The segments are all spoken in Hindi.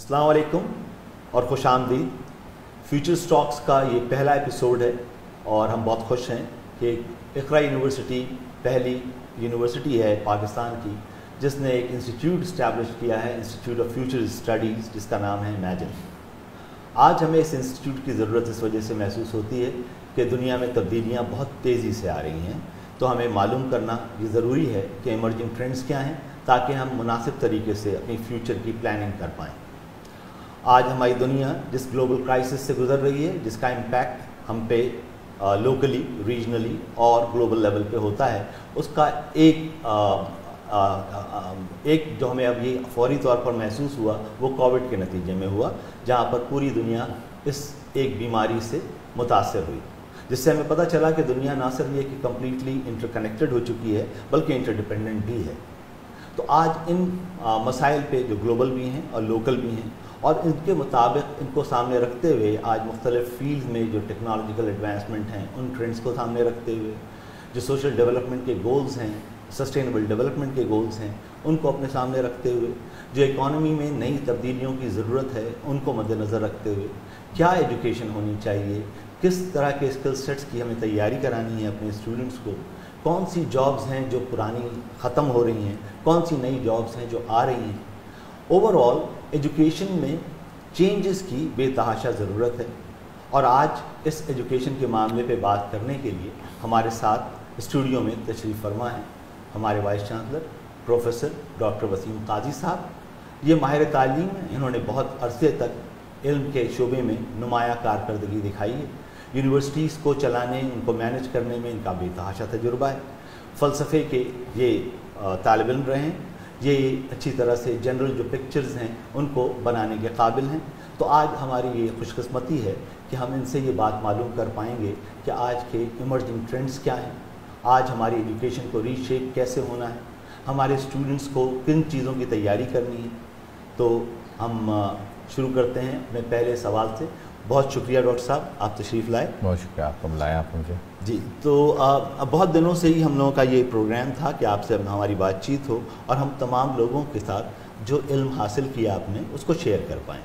अस्सलाम वालेकुम और खुश आमदीद। फ्यूचर स्टॉक्स का ये पहला एपिसोड है और हम बहुत खुश हैं कि इकरा यूनिवर्सिटी पहली यूनिवर्सिटी है पाकिस्तान की, जिसने एक इंस्टीट्यूट इस्टेब्लिश किया है इंस्टीट्यूट ऑफ़ फ्यूचर स्टडीज़ जिसका नाम है इमेजिन आज हमें इस इंस्टीट्यूट की ज़रूरत इस वजह से महसूस होती है कि दुनिया में तब्दीलियाँ बहुत तेज़ी से आ रही हैं। तो हमें मालूम करना ये ज़रूरी है कि इमर्जिंग ट्रेंड्स क्या हैं, ताकि हम मुनासिब तरीके से अपनी फ्यूचर की प्लानिंग कर पाएँ। आज हमारी दुनिया जिस ग्लोबल क्राइसिस से गुजर रही है जिसका इम्पैक्ट हम पे लोकली रीजनली और ग्लोबल लेवल पे होता है उसका एक आ, आ, आ, एक जो हमें अब ये फौरी तौर पर महसूस हुआ वो कोविड के नतीजे में हुआ जहाँ पर पूरी दुनिया इस एक बीमारी से मुतासर हुई। जिससे हमें पता चला कि दुनिया ना सिर्फ़ ये कि कम्प्लीटली इंटरकनेक्टेड हो चुकी है बल्कि इंटरडिपेंडेंट भी है। तो आज इन मसाइल पे जो ग्लोबल भी हैं और लोकल भी हैं और इनके मुताबिक इनको सामने रखते हुए आज मुख्तलिफ़ फ़ील्ड में जो टेक्नोलॉजिकल एडवांसमेंट हैं, उन ट्रेंड्स को सामने रखते हुए, जो सोशल डेवलपमेंट के गोल्स हैं सस्टेनेबल डेवलपमेंट के गोल्स हैं, उनको अपने सामने रखते हुए, जो इकॉनमी में नई तब्दीलियों की ज़रूरत है, उनको मद्देनज़र रखते हुए, क्या एजुकेशन होनी चाहिए, किस तरह के स्किल सेट्स की हमें तैयारी करानी है अपने स्टूडेंट्स को, कौन सी जॉब्स हैं जो पुरानी ख़त्म हो रही हैं, कौन सी नई जॉब्स हैं जो आ रही हैं। ओवरऑल एजुकेशन में चेंजेस की बेतहाशा ज़रूरत है। और आज इस एजुकेशन के मामले पे बात करने के लिए हमारे साथ स्टूडियो में तशरीफ़ फरमा है हमारे vice chancellor, professor doctor Waseem Qazi साहब। ये माहिर तालीम हैं, इन्होंने बहुत अरसे तक इल्म के शोबे में नुमाया कारकर्दगी दिखाई है। यूनिवर्सिटीज़ को चलाने उनको मैनेज करने में इनका बेतहाशा तजुर्बा है। फ़लसफ़े के ये तालब इम रहे हैं। ये अच्छी तरह से जनरल जो पिक्चर्स हैं, उनको बनाने के काबिल हैं। तो आज हमारी ये खुशकस्मती है कि हम इनसे ये बात मालूम कर पाएँगे कि आज के इमर्जिंग ट्रेंड्स क्या हैं। आज हमारी एजुकेशन को रीशेप कैसे होना है। हमारे स्टूडेंट्स को किन चीज़ों की तैयारी करनी है। तो हम शुरू करते हैं। अपने पहले सवाल से बहुत शुक्रिया डॉक्टर साहब आप तशरीफ़ लाए। बहुत शुक्रिया आपको बुलाया आप मुझे। जी तो आ, बहुत दिनों से ही हम लोगों का ये प्रोग्राम था कि आपसे अब हमारी बातचीत हो और हम तमाम लोगों के साथ जो इल्म हासिल किया आपने उसको शेयर कर पाएँ।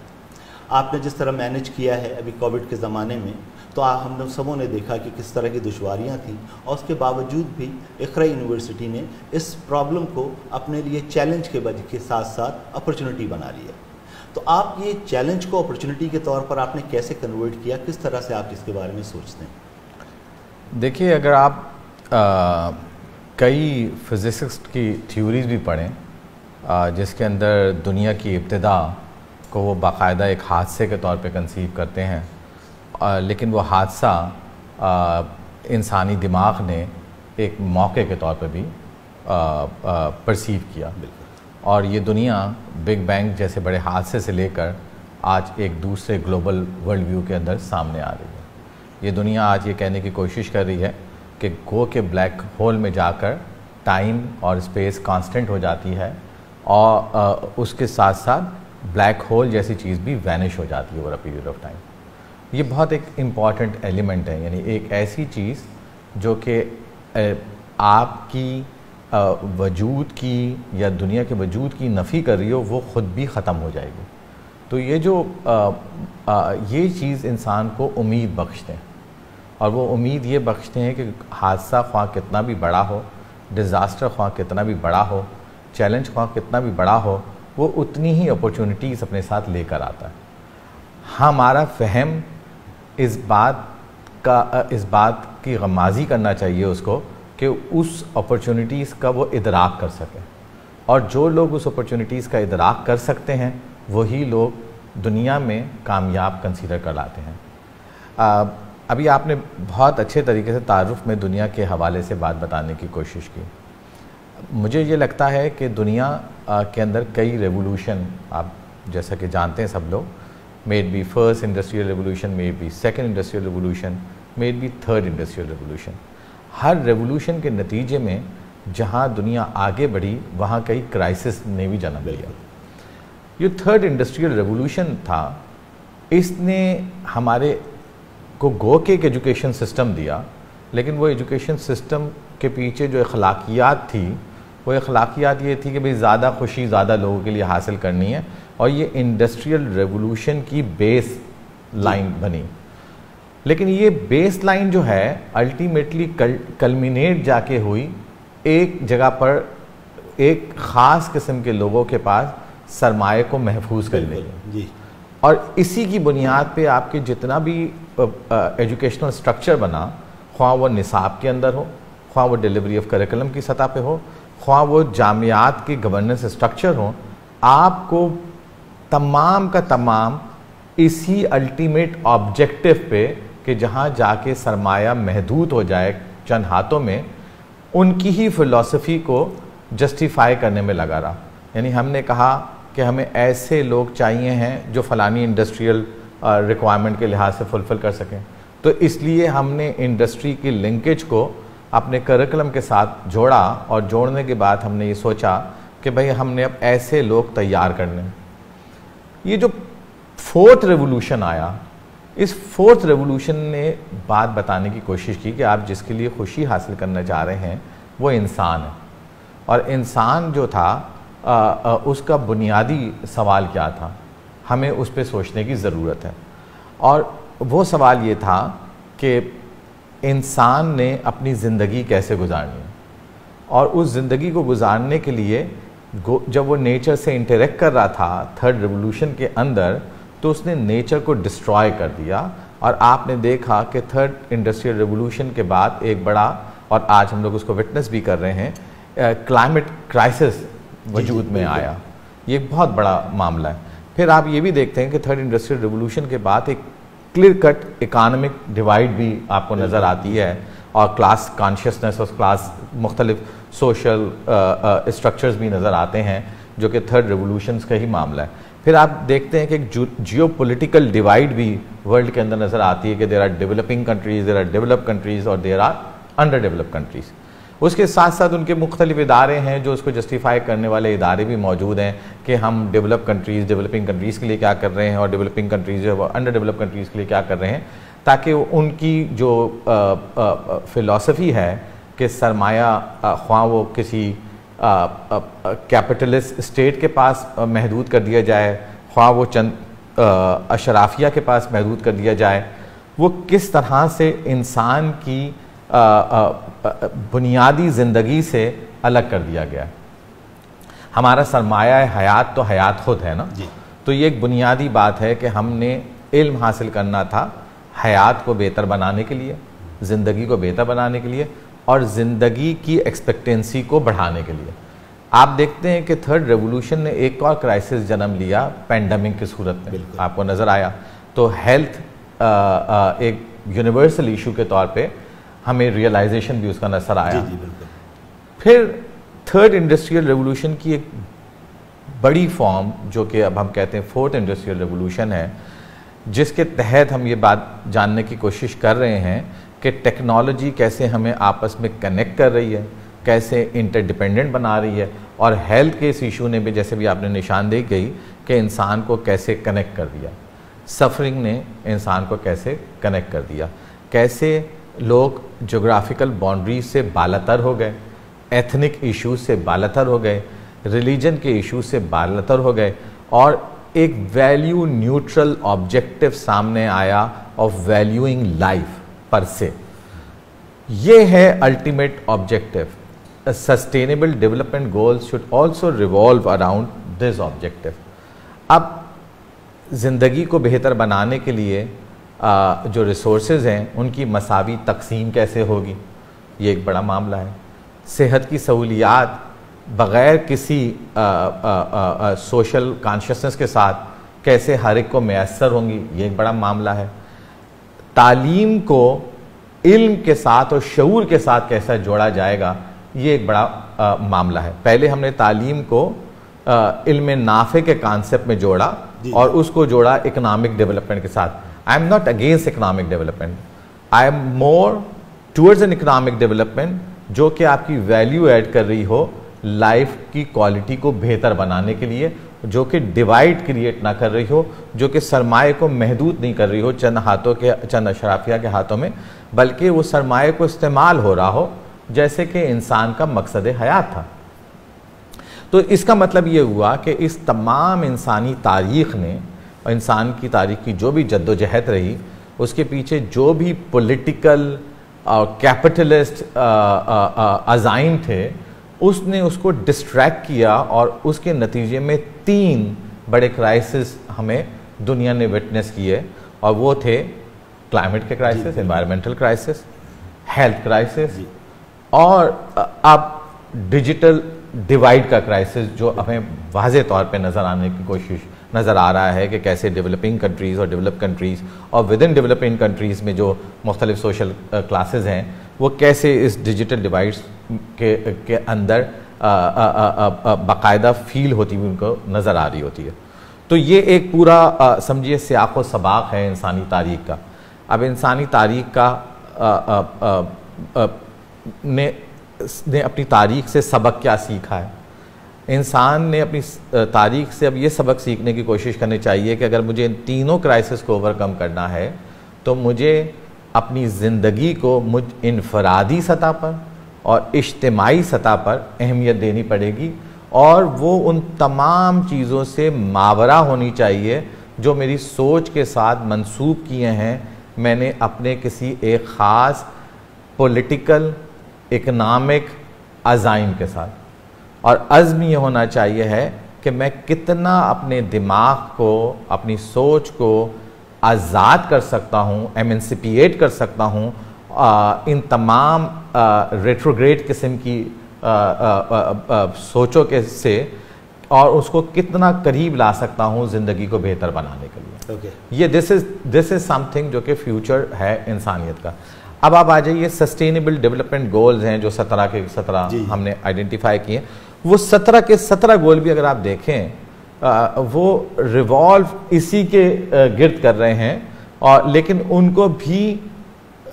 आपने जिस तरह मैनेज किया है अभी कोविड के ज़माने में तो आ, हम लोग सबों ने देखा कि किस तरह की दुशारियाँ थी और उसके बावजूद भी इकरा यूनिवर्सिटी ने इस प्रॉब्लम को अपने लिए चैलेंज के के साथ साथ अपॉर्चुनिटी बना लिया तो आप ये चैलेंज को अपॉर्चुनिटी के तौर पर आपने कैसे कन्वर्ट किया? किस तरह से आप इसके बारे में सोचते हैं? देखिए अगर आप आ, कई फिज़िक्स की थ्योरीज भी पढ़ें आ, जिसके अंदर दुनिया की इब्तदा को वो बाकायदा एक हादसे के तौर पे कंसीव करते हैं आ, लेकिन वो हादसा इंसानी दिमाग ने एक मौके के तौर पे भी परसीव किया। बिल्कुल। और ये दुनिया बिग बैंग जैसे बड़े हादसे से लेकर आज एक दूसरे ग्लोबल वर्ल्ड व्यू के अंदर सामने आ रही है। ये दुनिया आज ये कहने की कोशिश कर रही है कि गो के ब्लैक होल में जाकर टाइम और स्पेस कांस्टेंट हो जाती है और उसके साथ साथ ब्लैक होल जैसी चीज़ भी वैनिश हो जाती है over a period of time ये बहुत एक इंपॉर्टेंट एलिमेंट है, यानी एक ऐसी चीज़ जो कि आपकी वजूद की या दुनिया के वजूद की नफ़ी कर रही हो वो ख़ुद भी ख़त्म हो जाएगी। तो ये जो आ, आ, ये चीज़ इंसान को उम्मीद बख्शते हैं। और वो उम्मीद ये बख्शते हैं कि हादसा ख्वाह कितना भी बड़ा हो डिज़ास्टर ख्वाह कितना भी बड़ा हो चैलेंज ख्वाह कितना भी बड़ा हो वो उतनी ही अपॉर्चुनिटीज़ अपने साथ लेकर आता है। हमारा फहम इस बात का इस बात की गमाजी करना चाहिए उसको कि उस अपॉर्चुनिटीज़ का वो इदराक कर सकें। और जो लोग उस अपॉर्चुनिटीज़ का इदराक कर सकते हैं वही लोग दुनिया में कामयाब कंसीडर कर लाते हैं। आ, अभी आपने बहुत अच्छे तरीके से तारुफ में दुनिया के हवाले से बात बताने की कोशिश की। मुझे ये लगता है कि दुनिया के अंदर कई रेवोल्यूशन आप जैसा कि जानते हैं सब लोग maybe first industrial revolution maybe second industrial revolution maybe third industrial revolution हर रेवोल्यूशन के नतीजे में जहाँ दुनिया आगे बढ़ी वहाँ कई क्राइसिस ने भी जन्म लिया। ये थर्ड इंडस्ट्रियल रेवोल्यूशन था। इसने हमारे को गो के एक एजुकेशन सिस्टम दिया लेकिन वो एजुकेशन सिस्टम के पीछे जो अखलाकियात थी वो अखलाकियात ये थी कि भाई ज़्यादा खुशी ज़्यादा लोगों के लिए हासिल करनी है और ये इंडस्ट्रियल रेवोल्यूशन की बेस लाइन बनी। लेकिन ये बेस लाइन जो है अल्टीमेटली कल्मिनेट जाके हुई एक जगह पर एक ख़ास किस्म के लोगों के पास सरमाए को महफूज करने जी। और इसी की बुनियाद पे आपके जितना भी एजुकेशनल स्ट्रक्चर बना ख्वा वो निसाब के अंदर हो ख्वा वो डिलीवरी ऑफ़ करिकुलम की सतह पे हो ख्वा वो जामियात के गवर्नेंस स्ट्रक्चर हो आपको तमाम का तमाम इसी अल्टीमेट ऑब्जेक्टिव पे कि जहाँ जाके सरमाया महदूद हो जाए चंद हाथों में, उनकी ही फ़िलासफ़ी को जस्टिफाई करने में लगा रहा। यानी हमने कहा कि हमें ऐसे लोग चाहिए हैं जो फ़लानी इंडस्ट्रियल रिक्वायरमेंट के लिहाज से फुलफ़िल कर सकें। तो इसलिए हमने इंडस्ट्री की लिंकेज को अपने करिकुलम के साथ जोड़ा और जोड़ने के बाद हमने ये सोचा कि भाई हमने अब ऐसे लोग तैयार करने ये जो फोर्थ रेवोल्यूशन आया इस फोर्थ रेवोल्यूशन ने बात बताने की कोशिश की कि आप जिसके लिए खुशी हासिल करना चाह रहे हैं वो इंसान है। और इंसान जो था आ, आ, उसका बुनियादी सवाल क्या था? हमें उस पर सोचने की ज़रूरत है। और वो सवाल ये था कि इंसान ने अपनी ज़िंदगी कैसे गुजारनी है? और उस ज़िंदगी को गुजारने के लिए जब वो नेचर से इंटरेक्ट कर रहा था थर्ड रेवोल्यूशन के अंदर तो उसने नेचर को डिस्ट्रॉय कर दिया और आपने देखा कि थर्ड इंडस्ट्रियल रेवोल्यूशन के बाद एक बड़ा और आज हम लोग उसको विटनेस भी कर रहे हैं क्लाइमेट क्राइसिस वजूद में आया। ये बहुत बड़ा मामला है। फिर आप ये भी देखते हैं कि थर्ड इंडस्ट्रियल रेवोल्यूशन के बाद एक क्लियर कट इकानमिक डिवाइड भी आपको नज़र आती है और क्लास कॉन्शियसनेस और क्लास मुख्तलिफ़ सोशल स्ट्रक्चर्स भी नज़र आते हैं जो कि थर्ड रेवोल्यूशन का ही मामला है। फिर आप देखते हैं कि एक जियो पोलिटिकल डिवाइड भी वर्ल्ड के अंदर नज़र आती है कि there are developing countries there are develop countries और there are under develop countries उसके साथ साथ उनके मुख्तलिफ़ इदारे हैं जो उसको जस्टिफाई करने वाले इदारे भी मौजूद हैं कि हम डेवलप कंट्रीज़ डेवलपिंग कंट्रीज़ के लिए क्या कर रहे हैं और डेवलपिंग कंट्रीज़ जो है अंडर डेवलप कंट्रीज़ के लिए क्या कर रहे हैं, ताकि उनकी जो फ़िलासफ़ी है कि सरमाया ख्वा वो किसी कैपिटलिस्ट स्टेट के पास महदूद कर दिया जाए ख्वा वो चंद अशराफिया के पास महदूद कर दिया जाए वो किस तरह से इंसान की बुनियादी ज़िंदगी से अलग कर दिया गया? हमारा सरमाया हयात तो हयात खुद है ना? जी। तो ये एक बुनियादी बात है कि हमने इल्म हासिल करना था हयात को बेहतर बनाने के लिए ज़िंदगी को बेहतर बनाने के लिए और ज़िंदगी की एक्सपेक्टेंसी को बढ़ाने के लिए। आप देखते हैं कि थर्ड रेवोल्यूशन ने एक और क्राइसिस जन्म लिया पेंडेमिक की सूरत में। आपको नज़र आया। तो हेल्थ एक यूनिवर्सल इशू के तौर पे हमें रियलाइजेशन भी उसका नज़र आया। जी, जी, फिर थर्ड इंडस्ट्रियल रेवोल्यूशन की एक बड़ी फॉर्म जो कि अब हम कहते हैं फोर्थ इंडस्ट्रियल रेवोल्यूशन है जिसके तहत हम ये बात जानने की कोशिश कर रहे हैं कि टेक्नोलॉजी कैसे हमें आपस में कनेक्ट कर रही है, कैसे इंटरडिपेंडेंट बना रही है, और हेल्थ के इस इशू ने भी जैसे भी आपने निशानदेही गई कि इंसान को कैसे कनेक्ट कर दिया। सफरिंग ने इंसान को कैसे कनेक्ट कर दिया। कैसे लोग जोग्राफिकल बाउंड्रीज से बालातर हो गए एथनिक इश्यूज़ से बालातर हो गए रिलीजन के इश्यूज़ से बालातर हो गए, और एक वैल्यू न्यूट्रल ऑब्जेक्टिव सामने आया ऑफ़ वैल्यूइंग लाइफ पर से। ये है ultimate objective sustainable development goals should also revolve around this objective अब ज़िंदगी को बेहतर बनाने के लिए आ, जो रिसोर्स हैं उनकी मसावी तकसीम कैसे होगी? ये एक बड़ा मामला है। सेहत की सहूलियात बग़ैर किसी सोशल कॉन्शियसनेस के साथ कैसे हर एक को मैसर होंगी ये एक बड़ा मामला है। तालीम को इल्म के साथ और शूर के साथ कैसा जोड़ा जाएगा ये एक बड़ा आ, मामला है। पहले हमने तालीम को इल्म नाफे के कॉन्सेप्ट में जोड़ा और उसको जोड़ा इकोनॉमिक डेवलपमेंट के साथ। I am not against economic development I am more towards an economic development जो कि आपकी वैल्यू ऐड कर रही हो लाइफ की क्वालिटी को बेहतर बनाने के लिए जो कि डिवाइड क्रिएट ना कर रही हो, जो कि सरमाए को महदूद नहीं कर रही हो चंद हाथों के, चंद अशराफिया के हाथों में, बल्कि वो सरमाए को इस्तेमाल हो रहा हो जैसे कि इंसान का मकसद हयात था। तो इसका मतलब ये हुआ कि इस तमाम इंसानी तारीख ने, इंसान की तारीख की जो भी जद्दोजहद रही, उसके पीछे जो भी पॉलिटिकल और कैपिटलिस्ट अजाइम थे उसने उसको डिस्ट्रैक्ट किया और उसके नतीजे में तीन बड़े क्राइसिस हमें दुनिया ने विटनेस किए और वो थे क्लाइमेट के crisis environmental crisis health crisis और अब डिजिटल डिवाइड का क्राइसिस जो हमें वाज तौर पे नज़र आने की कोशिश नज़र आ रहा है कि कैसे डेवलपिंग कंट्रीज़ और डेवलप कंट्रीज़ और विद इन डेवलपिंग कंट्रीज़ में जो मुख्तलिफ़ सोशल क्लासेज हैं वो कैसे इस डिजिटल डिवाइड्स के के अंदर बाकायदा फील होती हुई उनको नज़र आ रही होती है। तो ये एक पूरा समझिए सियाक सबाक है इंसानी तारीख का। अब इंसानी तारीख का आ, आ, आ, ने ने अपनी तारीख से सबक क्या सीखा है? इंसान ने अपनी तारीख से अब ये सबक सीखने की कोशिश करनी चाहिए कि अगर मुझे इन तीनों क्राइसिस को ओवरकम करना है तो मुझे अपनी ज़िंदगी को मुझ इनफरादी सतह पर और इज्तमाही सतह पर अहमियत देनी पड़ेगी और वो उन तमाम चीज़ों से मावरा होनी चाहिए जो मेरी सोच के साथ मंसूब किए हैं। मैंने अपने किसी एक ख़ास पॉलिटिकल इकनॉमिक अजाइम के साथ। और अज़म ये होना चाहिए है कि मैं कितना अपने दिमाग को, अपनी सोच को आज़ाद कर सकता हूँ एमेंसिपिएट कर सकता हूँ इन तमाम रेट्रोग्रेड किस्म की आ, आ, आ, सोचों के से और उसको कितना करीब ला सकता हूँ ज़िंदगी को बेहतर बनाने के लिए। Okay. ये this is this is something जो कि फ्यूचर है इंसानियत का। अब आप आ जाइए सस्टेनेबल डेवलपमेंट गोल्स हैं जो सत्रह के सत्रह हमने आइडेंटिफाई किए। वो सत्रह के सत्रह गोल भी अगर आप देखें आ, वो रिवॉल्व इसी के गिर्द कर रहे हैं और लेकिन उनको भी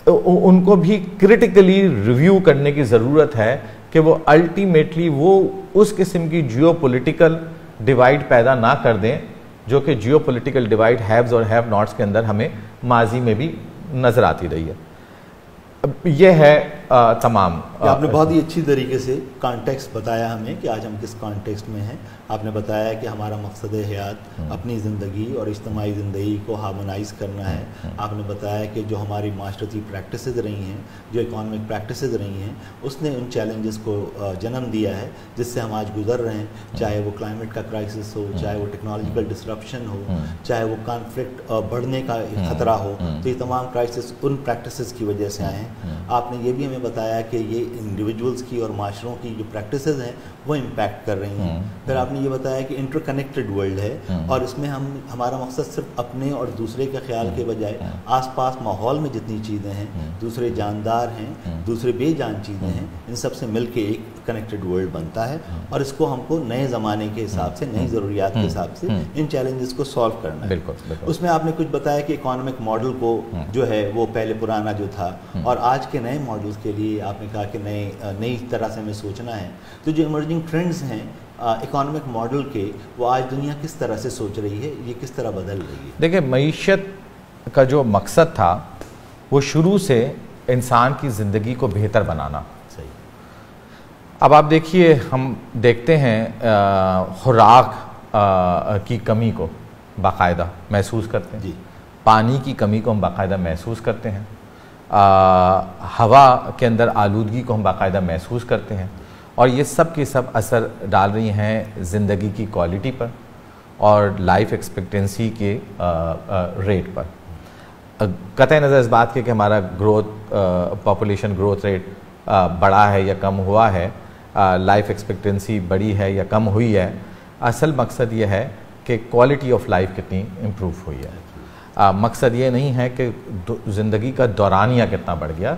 उनको भी क्रिटिकली रिव्यू करने की ज़रूरत है कि वो अल्टीमेटली वो उस किस्म की जियो डिवाइड पैदा ना कर दें, जो कि जियो पोलिटिकल डिवाइड हैव्स और हैव नॉट्स के अंदर हमें माजी में भी नज़र आती रही है। यह है आ, तमाम आपने बहुत ही अच्छी तरीके से कॉन्टेक्स्ट बताया हमें कि आज हम किस कॉन्टेक्स्ट में हैं। आपने बताया कि हमारा मकसद हयात हम्म। अपनी ज़िंदगी और इज्तमाही ज़िंदगी को हार्मोनाइज करना है। हम्म, हम्म। आपने बताया कि जो हमारी माशरती प्रैक्टिस रही हैं जो इकॉनमिक प्रैक्टिस रही हैं उसने उन चैलेंजेस को जन्म दिया है जिससे हम आज गुजर रहे हैं। चाहे वो क्लाइमेट का क्राइसिस हो चाहे वो टेक्नोलॉजिकल डिस्ट्रप्शन हो चाहे वो कॉन्फ्लिक्ट बढ़ने का खतरा हो तो ये तमाम क्राइसिस उन प्रैक्टिस की वजह से आए हैं। आपने ये भी हमें बताया कि ये इंडिविजुअल्स की और माशरों की जो प्रैक्टिस हैं वो इम्पैक्ट कर रही हैं। फिर आपने ये बताया कि इंटरकनेक्टेड वर्ल्ड है हम्म। और इसमें हम हमारा मकसद सिर्फ़ अपने और दूसरे के ख्याल के हम्म। बजाय आस आसपास माहौल में जितनी चीज़ें हैं दूसरे जानदार हैं दूसरे बेजान चीज़ें हैं इन सबसे मिल के एक कनेक्टेड वर्ल्ड बनता है और इसको हमको नए ज़माने के हिसाब से नई ज़रूरियात के हिसाब से इन चैलेंजेस को सॉल्व करना है। बिल्कुल उसमें आपने कुछ बताया कि इकोनॉमिक मॉडल को जो है वो पहले पुराना जो था और आज के नए मॉडल्स के लिए आपने कहा कि नए नई तरह से हमें सोचना है। तो जो इमर्जिंग ट्रेंड्स हैं इकोनॉमिक मॉडल के वो आज दुनिया किस तरह से सोच रही है ये किस तरह बदल रही है? देखिए मीशत का जो मकसद था वो शुरू से इंसान की ज़िंदगी को बेहतर बनाना। अब आप देखिए हम देखते हैं खुराक की कमी को बाकायदा महसूस करते हैं। जी। पानी की कमी को हम बाकायदा महसूस करते हैं। आ, हवा के अंदर आलूदगी को हम बाकायदा महसूस करते हैं। और ये सब के सब असर डाल रही हैं ज़िंदगी की क्वालिटी पर और लाइफ एक्सपेक्टेंसी के आ, आ, रेट पर। कत नज़र इस बात के कि हमारा ग्रोथ पॉपुलेशन ग्रोथ रेट बढ़ा है या कम हुआ है लाइफ एक्सपेक्टेंसी बढ़ी है या कम हुई है असल मकसद ये है कि क्वालिटी ऑफ़ लाइफ कितनी इम्प्रूव हुई है। आ, मकसद ये नहीं है कि ज़िंदगी का दौरानिया कितना बढ़ गया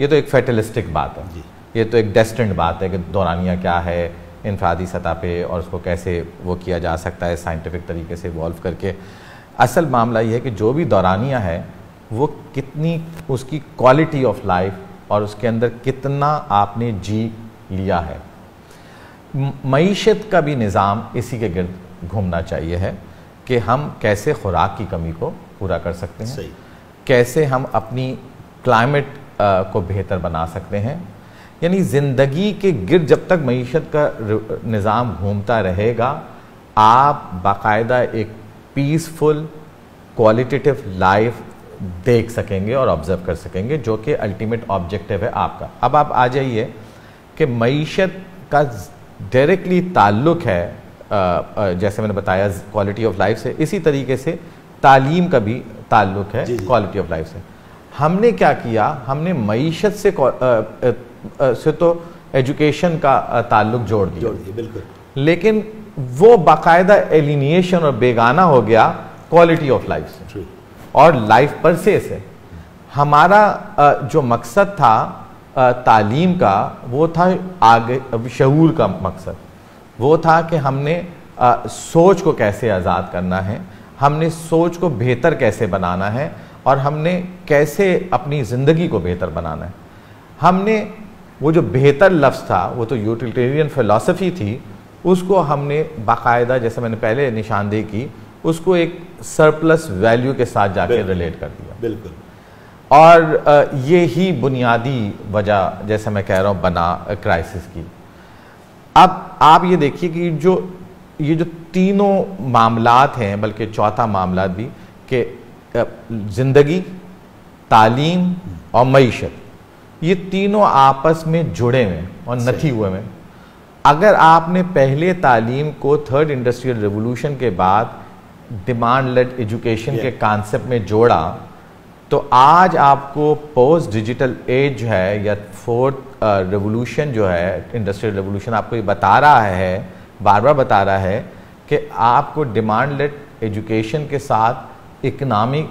ये तो एक फेटलिस्टिक बात है। ये तो एक डेस्टेंट बात है कि दौरानिया क्या है इनफरादी सतह पे और उसको कैसे वो किया जा सकता है साइंटिफिक तरीके से इवॉल्व करके। असल मामला ये है कि जो भी दौरानिया है वो कितनी उसकी क्वालिटी ऑफ़ लाइफ और उसके अंदर कितना आपने जी लिया है। मीशत का भी निज़ाम इसी के गिर्द घूमना चाहिए है कि हम कैसे खुराक की कमी को पूरा कर सकते हैं कैसे हम अपनी क्लाइमेट को बेहतर बना सकते हैं। यानी ज़िंदगी के गिर जब तक मीशत का निज़ाम घूमता रहेगा आप बाकायदा एक पीसफुल क्वालिटेटिव लाइफ देख सकेंगे और ऑब्ज़र्व कर सकेंगे जो कि अल्टीमेट ऑब्जेक्टिव है आपका। अब आप आ जाइए कि मीशत का डायरेक्टली ताल्लुक है जैसे मैंने बताया क्वालिटी ऑफ़ लाइफ से। इसी तरीके से तालीम का भी ताल्लुक है क्वालिटी ऑफ़ लाइफ से। हमने क्या किया? हमने मीशत से से तो एजुकेशन का ताल्लुक जोड़ दिया। जोड़ दिया बिल्कुल। लेकिन वो बाकायदा एलिनिएशन और बेगाना हो गया क्वालिटी ऑफ़ लाइफ से। और लाइफ पर से से। हमारा जो मकसद था तालीम का वो था आगे शूर का मकसद। वो था कि हमने आ, सोच को कैसे आज़ाद करना है हमने सोच को बेहतर कैसे बनाना है और हमने कैसे अपनी ज़िंदगी को बेहतर बनाना है। हमने वो जो बेहतर लफ्ज़ था वो तो यूटिलिटेरियन फ़िलासफ़ी थी उसको हमने बाकायदा जैसे मैंने पहले निशानदेही की उसको एक सरप्लस वैल्यू के साथ जाके रिलेट कर दिया। बिल्कुल। और ये ही बुनियादी वजह जैसे मैं कह रहा हूँ बना क्राइसिस की। अब आप ये देखिए कि जो ये जो तीनों मामलात हैं बल्कि चौथा मामला भी कि ज़िंदगी तालीम और मीशत ये तीनों आपस में जुड़े हुए और नथी हुए हैं। अगर आपने पहले तालीम को थर्ड इंडस्ट्रियल रेवोल्यूशन के बाद डिमांड लेड एजुकेशन के कॉन्सेप्ट में जोड़ा तो आज आपको पोस्ट डिजिटल एज जो है या फोर्थ रेवोल्यूशन जो है इंडस्ट्रियल रेवोल्यूशन आपको ये बता रहा है बार बार बता रहा है कि आपको डिमांड लेट एजुकेशन के साथ इकनॉमी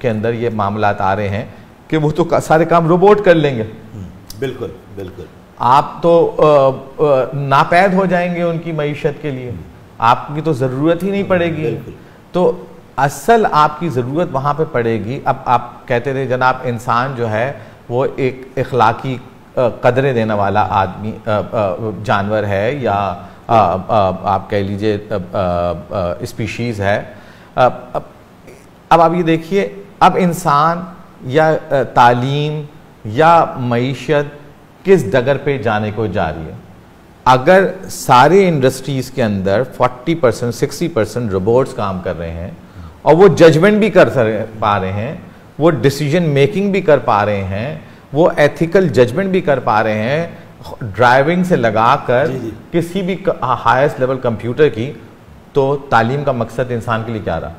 के अंदर ये मामला आ रहे हैं कि वो तो सारे काम रोबोट कर लेंगे। हम्म, बिल्कुल बिल्कुल। आप तो नापैद हो जाएँगे उनकी मीशत के लिए। आपकी तो ज़रूरत ही नहीं पड़ेगी। तो असल आपकी ज़रूरत वहाँ पे पड़ेगी। अब आप कहते थे जनाब इंसान जो है वो एक इखलाकी कदरें देने वाला आदमी जानवर है या आ, आ, आप कह लीजिए स्पीशीज़ है। अब अब आप ये देखिए अब इंसान या तालीम या मीशत किस डगर पे जाने को जा रही है? अगर सारे इंडस्ट्रीज़ के अंदर 40 परसेंट सिक्सटी परसेंट रोबोट्स काम कर रहे हैं और वो जजमेंट भी कर पा रहे हैं वो डिसीज़न मेकिंग भी कर पा रहे हैं वो एथिकल जजमेंट भी कर पा रहे हैं ड्राइविंग से लगाकर किसी भी हाईएस्ट लेवल कंप्यूटर की तो तालीम का मकसद इंसान के लिए क्या रहा?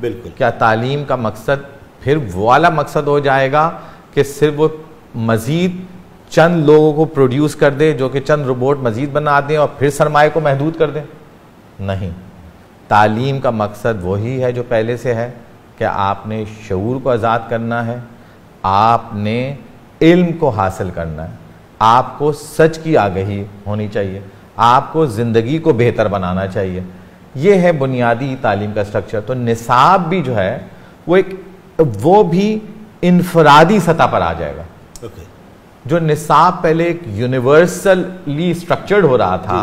बिल्कुल। क्या तालीम का मकसद फिर वो वाला मकसद हो जाएगा कि सिर्फ़ वो मज़ीद चंद लोगों को प्रोड्यूस कर दे जो कि चंद रोबोट मज़ीद बना दें और फिर सरमाए को महदूद कर दें? नहीं। तालीम का मकसद वही है जो पहले से है कि आपने शूर को आज़ाद करना है आपने इल्म को हासिल करना है। आपको सच की आगही होनी चाहिए आपको ज़िंदगी को बेहतर बनाना चाहिए। ये है बुनियादी तालीम का स्ट्रक्चर तो निसाब भी जो है वो एक वो भी इनफरादी सतह पर आ जाएगा। Okay. जो निसाब पहले एक यूनिवर्सली स्ट्रक्चर्ड हो रहा था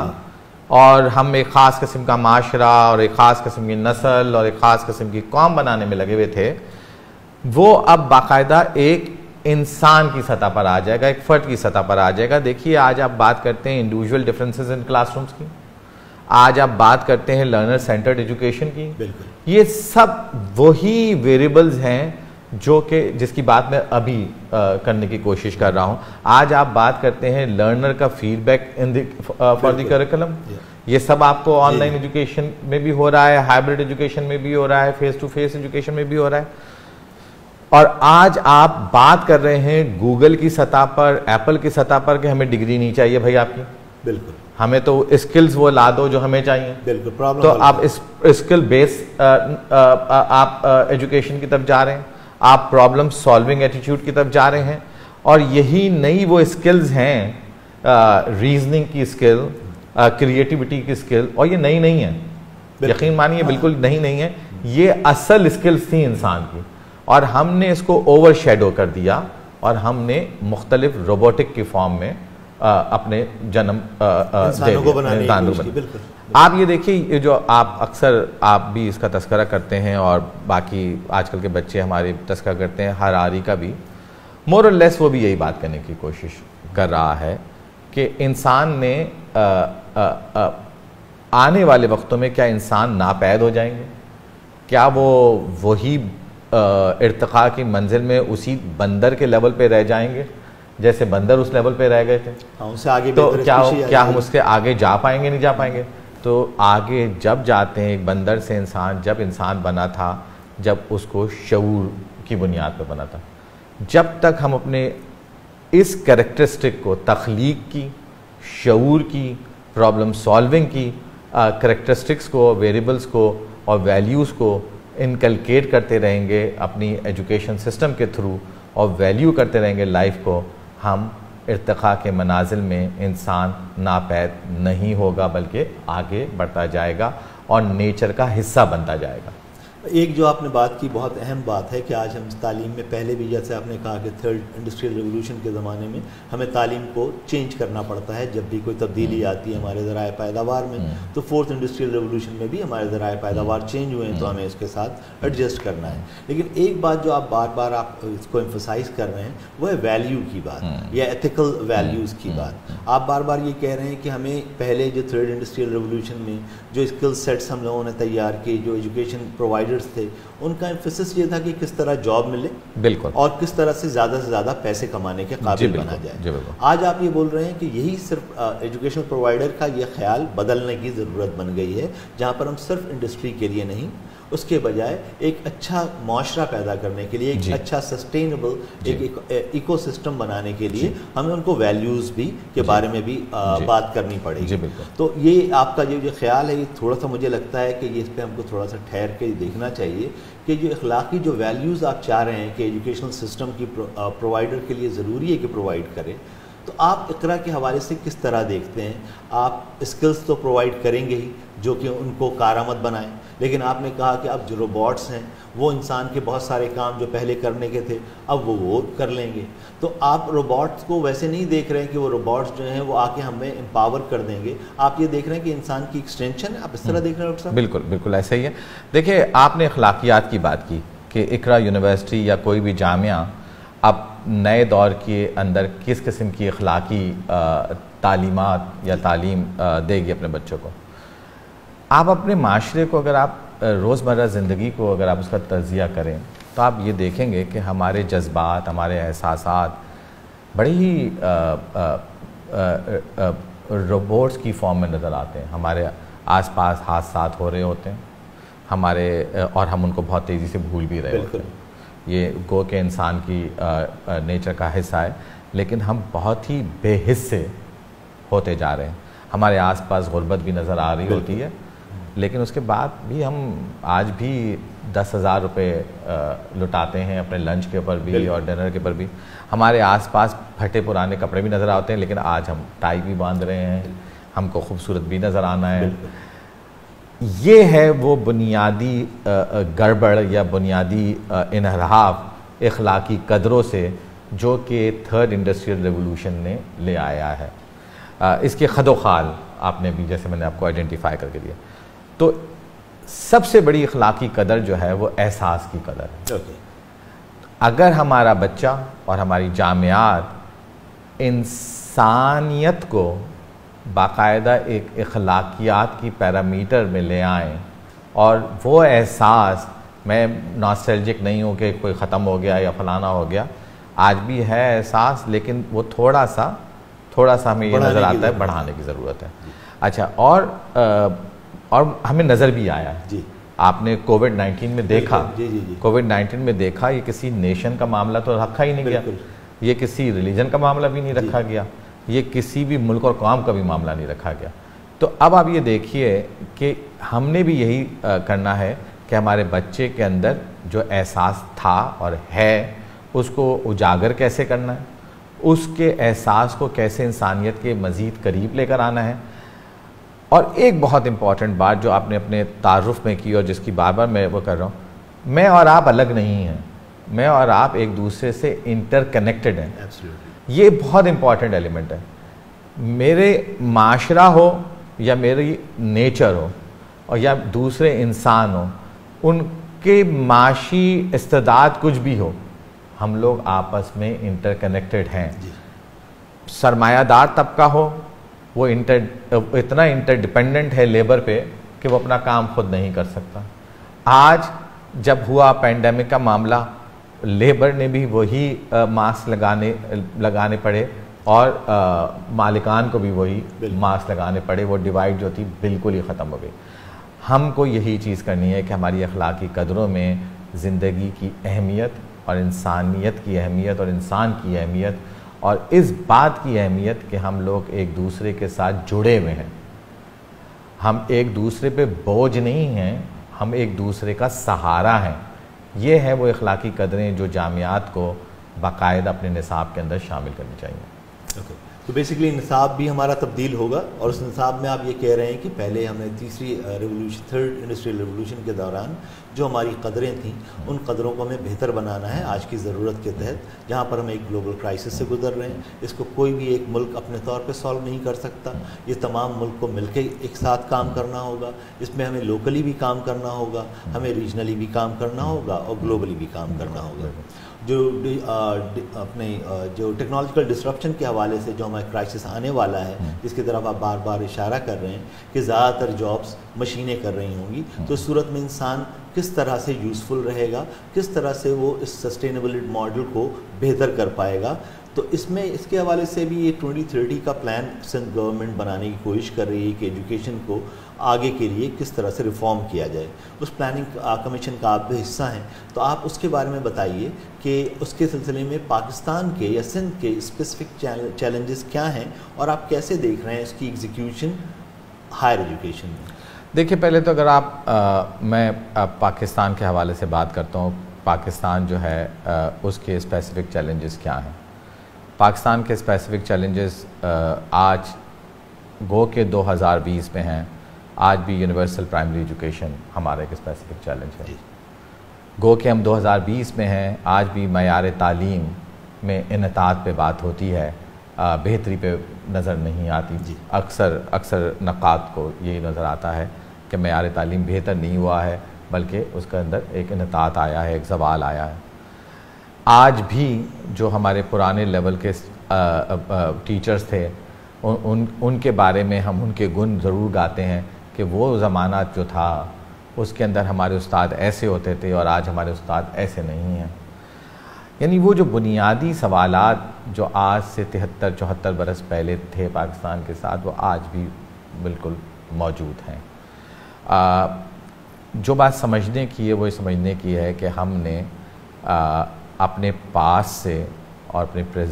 और हम एक ख़ास किस्म का माशरा और एक ख़ास किस्म की नस्ल और एक ख़ास किस्म की कौम बनाने में लगे हुए थे। वो अब बाकायदा एक इंसान की सतह पर आ जाएगा एक फ़र्द की सतह पर आ जाएगा। देखिए आज आप बात करते हैं इंडिविजुअल डिफरेंसेस इन क्लासरूम्स की। आज आप बात करते हैं लर्नर सेंटर्ड एजुकेशन की ये सब वही वेरिएबल्स हैं जो कि जिसकी बात मैं अभी आ, करने की कोशिश कर रहा हूँ। आज आप बात करते हैं लर्नर का feedback in for the curriculum ये सब आपको ऑनलाइन एजुकेशन में भी हो रहा है हाइब्रिड एजुकेशन में भी हो रहा है फेस टू फेस एजुकेशन में भी हो रहा है। और आज आप बात कर रहे हैं गूगल की सतह पर एप्पल की सतह पर कि हमें डिग्री नहीं चाहिए भाई आपकी। बिल्कुल। हमें तो स्किल्स वो ला दो जो हमें चाहिए। बिल्कुल प्रॉब्लम तो आप स्किल बेस आप एजुकेशन की तरफ़ जा रहे हैं। आप प्रॉब्लम सॉल्विंग एटीट्यूड की तरफ़ जा रहे हैं और यही नई वो स्किल्स हैं रीजनिंग की स्किल क्रिएटिविटी की स्किल और ये नई नहीं है। यकीन मानिए बिल्कुल नई नहीं है। ये असल स्किल्स थी इंसान की। और हमने इसको ओवर शेडो कर दिया और हमने मुख्तलिफ़ रोबोटिक की फॉर्म में आ, अपने जन्म आप ये देखिए ये जो आप अक्सर आप भी इसका तस्करा करते हैं और बाकी आजकल के बच्चे हमारे तस्करा करते हैं हर आरी का भी। मोर और लेस वो भी यही बात करने की कोशिश कर रहा है कि इंसान ने आ, आ, आ, आने वाले वक्तों में क्या इंसान नापैद हो जाएँगे? क्या वो वही इरतका की मंजिल में उसी बंदर के लेवल पे रह जाएँगे जैसे बंदर उस लेवल पे रह गए थे? हाँ, उससे आगे तो क्या क्या हम उसके आगे जा पाएँगे नहीं जा पाएँगे? तो आगे जब जाते हैं, एक बंदर से इंसान, जब इंसान बना था, जब उसको शूर की बुनियाद पर बना था। जब तक हम अपने इस करेक्टरिस्टिक को, तख्लीक की शूर की प्रॉब्लम सॉल्विंग की करेक्टरिस्टिक्स को वेरिएबल्स को, और वैल्यूज़ को इनकलकेट करते रहेंगे, अपनी एजुकेशन सिस्टम के थ्रू और वैल्यू करते रहेंगे लाइफ को, हम इरतका के मनाजिल में इंसान नापैद नहीं होगा, बल्कि आगे बढ़ता जाएगा और नेचर का हिस्सा बनता जाएगा। एक जो आपने बात की बहुत अहम बात है कि आज हम तालीम में पहले भी जैसे आपने कहा कि थर्ड इंडस्ट्रियल रेवोल्यूशन के ज़माने में हमें तालीम को चेंज करना पड़ता है जब भी कोई तब्दीली हम्म। आती है हमारे ज़राए पैदावार में हम्म। तो फोर्थ इंडस्ट्रियल रिवोल्यूशन में भी हमारे ज़राए पैदावार चेंज हम्म। हुए हैं तो हमें इसके साथ एडजस्ट करना है। लेकिन एक बात जो आप बार बार आप इसको एम्फोसाइज कर रहे हैं वो है वैल्यू की बात या एथिकल वैल्यूज़ की बात। आप बार बार ये कह रहे हैं कि हमें पहले जो थर्ड इंडस्ट्रियल रिवोल्यूशन में जो स्किल सेट्स हम लोगों ने तैयार किए जो एजुकेशन प्रोवाइड प्रोवाइडर्स थे उनका एम्फोसिस ये था कि किस तरह जॉब मिले बिल्कुल। और किस तरह से ज़्यादा से ज़्यादा पैसे कमाने के काबिल बना जाए। आज आप ये बोल रहे हैं कि यही सिर्फ़ एजुकेशन प्रोवाइडर का ये ख्याल बदलने की ज़रूरत बन गई है जहाँ पर हम सिर्फ़ इंडस्ट्री के लिए नहीं उसके बजाय एक अच्छा माशरा पैदा करने के लिए एक अच्छा सस्टेनेबल एक इकोसिस्टम बनाने के लिए हमें उनको वैल्यूज़ भी के बारे में भी आ, बात करनी पड़ेगी। तो ये आपका जो जो ख्याल है ये थोड़ा सा मुझे लगता है कि ये इस पर हमको थोड़ा सा ठहर के देखना चाहिए कि जो अखलाकी जो वैल्यूज़ आप चाह रहे हैं कि एजुकेशनल सिस्टम की प्रोवाइडर के लिए ज़रूरी है कि प्रोवाइड करें तो आप इकरा के हवाले से किस तरह देखते हैं? आप स्किल्स तो प्रोवाइड करेंगे ही जो कि उनको कारामद बनाएँ। लेकिन आपने कहा कि अब जो रोबोट्स हैं वो इंसान के बहुत सारे काम जो पहले करने के थे अब वो वो कर लेंगे। तो आप रोबोट्स को वैसे नहीं देख रहे हैं कि वो रोबोट्स जो हैं वो आके हमें एम्पावर कर देंगे। आप ये देख रहे हैं कि इंसान की एक्सटेंशन है? आप इस तरह हम्म। देख रहे हैं डॉक्टर साहब? बिल्कुल बिल्कुल ऐसा ही है। देखिए आपने अखलाकियात की बात की कि इकरा यूनिवर्सिटी या कोई भी जामिया अब नए दौर के अंदर किस किस्म की अखलाकी तालीमत या तालीम देगी अपने बच्चों को? आप अपने माशरे को अगर आप रोज़मर्रा ज़िंदगी को अगर आप उसका तजिया करें तो आप ये देखेंगे कि हमारे जज्बात हमारे एहसास बड़ी ही रोबोट्स की फॉर्म में नज़र आते हैं। हमारे आसपास हादसा हो रहे होते हैं हमारे और हम उनको बहुत तेज़ी से भूल भी रहे होते हैं। ये गो के इंसान की नेचर का हिस्सा है लेकिन हम बहुत ही बेहिस्से होते जा रहे हैं। हमारे आसपास गुर्बत भी नज़र आ रही होती है लेकिन उसके बाद भी हम आज भी दस हज़ार रुपये लुटाते हैं अपने लंच के ऊपर भी और डिनर के ऊपर भी। हमारे आसपास फटे पुराने कपड़े भी नज़र आते हैं लेकिन आज हम टाई भी बाँध रहे हैं हमको खूबसूरत भी नज़र आना है। ये है वो बुनियादी गड़बड़ या बुनियादी इनहराफ इखलाकी कदरों से जो कि थर्ड इंडस्ट्रियल रेवोल्यूशन ने ले आया है। इसके खदो खाल आपने भी जैसे मैंने आपको आइडेंटिफाई करके दिया। तो सबसे बड़ी अखलाकी कदर जो है वो एहसास की कदर है। Okay. अगर हमारा बच्चा और हमारी जामियात इंसानियत को बाकायदा एक अखलाकियात की पैरामीटर में ले आएँ और वो एहसास मैं नॉस्टैल्जिक नहीं हूँ कि कोई ख़त्म हो गया या फलाना हो गया आज भी है एहसास लेकिन वो थोड़ा सा थोड़ा सा हमें ये नज़र आता है बढ़ाने की ज़रूरत है। अच्छा और आ, और हमें नज़र भी आया। जी। आपने कोविड 19 में देखा। कोविड 19 में देखा ये किसी नेशन का मामला तो रखा ही नहीं गया। ये किसी रिलीजन का मामला भी नहीं रखा गया। ये किसी भी मुल्क और कौम का भी मामला नहीं रखा गया। तो अब आप ये देखिए कि हमने भी यही करना है कि हमारे बच्चे के अंदर जो एहसास था और है उसको उजागर कैसे करना है? उसके एहसास को कैसे इंसानियत के मज़ीद करीब लेकर आना है? और एक बहुत इंपॉर्टेंट बात जो आपने अपने तारुफ में की और जिसकी बार बार मैं वो कर रहा हूँ मैं और आप अलग नहीं हैं। मैं और आप एक दूसरे से इंटरकनेक्टेड हैं। ये बहुत इंपॉर्टेंट एलिमेंट है। मेरे माशरा हो या मेरी नेचर हो और या दूसरे इंसान हो उनके माशी इस्तदाद कुछ भी हो हम लोग आपस में इंटरकनेक्टेड हैं। सरमायादार तबका हो वो इंटर इतना इंटरडिपेंडेंट है लेबर पे कि वो अपना काम खुद नहीं कर सकता। आज जब हुआ पैंडमिक का मामला लेबर ने भी वही मास्क लगाने लगाने पड़े और आ, मालिकान को भी वही मास्क लगाने पड़े। वो डिवाइड जो थी बिल्कुल ही ख़त्म हो गई। हमको यही चीज़ करनी है कि हमारी अखलाकी कदरों में ज़िंदगी की अहमियत और इंसानियत की अहमियत और इंसान की अहमियत और इस बात की अहमियत कि हम लोग एक दूसरे के साथ जुड़े हुए हैं। हम एक दूसरे पे बोझ नहीं हैं, हम एक दूसरे का सहारा हैं। ये है वो इखलाकी कदरें जो जामियात को बाकायदा अपने निसाब के अंदर शामिल करनी चाहिए। Okay. तो बेसिकली निसाब भी हमारा तब्दील होगा और उस निसाब में आप ये कह रहे हैं कि पहले हमने तीसरी रेवोल्यूशन थर्ड इंडस्ट्रियल रेवोल्यूशन के दौरान जो हमारी कदरें थीं, उन कदरों को हमें बेहतर बनाना है आज की ज़रूरत के तहत, जहाँ पर हम एक ग्लोबल क्राइसिस से गुजर रहे हैं। इसको कोई भी एक मुल्क अपने तौर पर सॉल्व नहीं कर सकता। ये तमाम मुल्क को मिल एक साथ काम करना होगा। इसमें हमें लोकली भी काम करना होगा, हमें रीजनली भी काम करना होगा और ग्लोबली भी काम करना होगा। जो अपने जो टेक्नोलॉजिकल डिस्ट्रप्शन के हवाले से जो हमारा क्राइसिस आने वाला है हम्म। जिसकी तरफ़ आप बार बार इशारा कर रहे हैं कि ज़्यादातर जॉब्स मशीनें कर रही होंगी हम्म। तो सूरत में इंसान किस तरह से यूज़फुल रहेगा किस तरह से वो इस सस्टेनेबल मॉडल को बेहतर कर पाएगा तो इसमें इसके हवाले से भी ये 2030 का प्लान सिंध गवर्नमेंट बनाने की कोशिश कर रही है कि एजुकेशन को आगे के लिए किस तरह से रिफॉर्म किया जाए। उस प्लानिंग कमीशन का आप भी हिस्सा हैं तो आप उसके बारे में बताइए कि उसके सिलसिले में पाकिस्तान के या सिंध के स्पेसिफिक चैलेंजेस क्या हैं और आप कैसे देख रहे हैं इसकी एग्जीक्यूशन हायर एजुकेशन में? देखिए पहले तो अगर आप आ, मैं आ, पाकिस्तान के हवाले से बात करता हूँ पाकिस्तान जो है आ, उसके स्पेसिफिक चैलेंजेस क्या हैं। पाकिस्तान के स्पेसिफिक चैलेंजेस आज गो के 2020 में हैं आज भी यूनिवर्सल प्राइमरी एजुकेशन हमारा एक स्पेसिफिक चैलेंज है। गो के हम 2020 में हैं आज भी मैार तालीम में इनतात पे बात होती है बेहतरी पे नज़र नहीं आती। अक्सर अक्सर नक़ात को यही नज़र आता है कि मैार तालीम बेहतर नहीं हुआ है बल्कि उसके अंदर एक इनतात आया है एक सवाल आया है। आज भी जो हमारे पुराने लेवल के टीचर्स थे उन उनके बारे में हम उनके गुण ज़रूर गाते हैं कि वो ज़माना जो था उसके अंदर हमारे उस्ताद ऐसे होते थे और आज हमारे उस्ताद ऐसे नहीं हैं। यानी वो जो बुनियादी सवाल जो आज से तिहत्तर चौहत्तर बरस पहले थे पाकिस्तान के साथ वो आज भी बिल्कुल मौजूद हैं। जो बात समझने की है वो समझने की है कि हमने आ, अपने पास से और अपने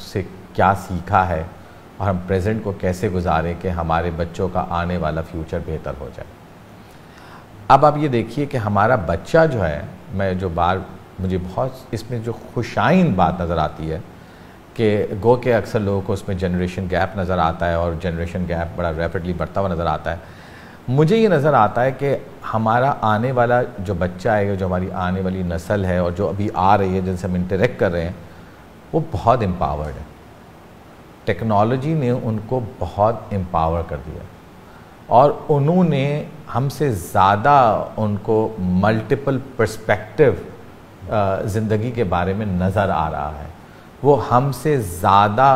से क्या सीखा है और हम प्रेजेंट को कैसे गुजारें कि हमारे बच्चों का आने वाला फ्यूचर बेहतर हो जाए। अब आप ये देखिए कि हमारा बच्चा जो है, मैं जो बार, मुझे बहुत, इसमें जो खुशाइन बात नज़र आती है कि गो के अक्सर लोगों को उसमें जनरेशन गैप नज़र आता है और जनरेशन गैप बड़ा रैपिडली बढ़ता हुआ नज़र आता है। मुझे ये नज़र आता है कि हमारा आने वाला जो बच्चा है जो हमारी आने वाली नस्ल है और जो अभी आ रही है, जिनसे हम इंटरेक्ट कर रहे हैं, वो बहुत एम्पावर्ड है। टेक्नोलॉजी ने उनको बहुत एम्पावर कर दिया। और उन्होंने हमसे ज़्यादा उनको मल्टीपल पर्सपेक्टिव ज़िंदगी के बारे में नज़र आ रहा है। वो हमसे ज़्यादा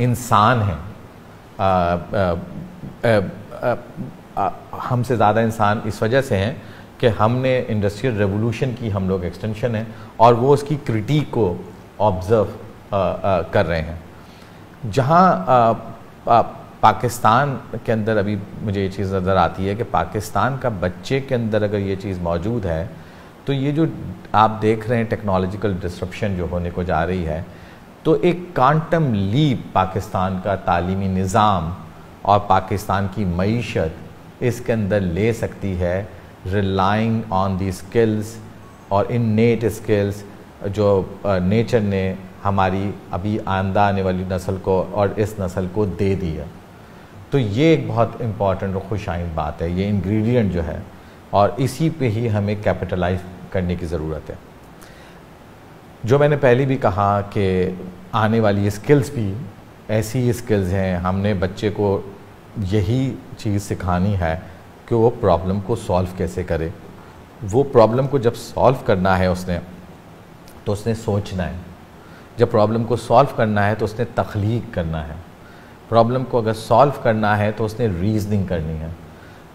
इंसान हैं। हमसे ज़्यादा इंसान इस वजह से हैं कि हमने इंडस्ट्रियल रेवोल्यूशन की हम लोग एक्सटेंशन है और वो उसकी क्रिटिक को ऑब्ज़र्व कर रहे हैं। जहाँ पाकिस्तान के अंदर अभी मुझे ये चीज़ नज़र आती है कि पाकिस्तान का बच्चे के अंदर अगर ये चीज़ मौजूद है तो ये जो आप देख रहे हैं टेक्नोलॉजिकल डिस्ट्रप्शन जो होने को जा रही है तो एक कांटम लीप पाकिस्तान का तालीमी निज़ाम और पाकिस्तान की मीशत इसके अंदर ले सकती है रिलाइंग ऑन दी स्किल्स और इन नेट स्किल्स जो नेचर ने हमारी अभी आंदा आने वाली नस्ल को और इस नस्ल को दे दिया तो ये एक बहुत इंपॉर्टेंट और खुशाइन बात है। ये इंग्रेडिएंट जो है और इसी पे ही हमें कैपिटलाइज करने की ज़रूरत है। जो मैंने पहले भी कहा कि आने वाली स्किल्स भी ऐसी स्किल्स हैं, हमने बच्चे को यही चीज़ सिखानी है कि वो प्रॉब्लम को सॉल्व कैसे करे। वो प्रॉब्लम को जब सॉल्व करना है उसने तो उसने सोचना है। जब प्रॉब्लम को सॉल्व करना है तो उसने तख्लीक करना है। प्रॉब्लम को अगर सॉल्व करना है तो उसने रीजनिंग करनी है।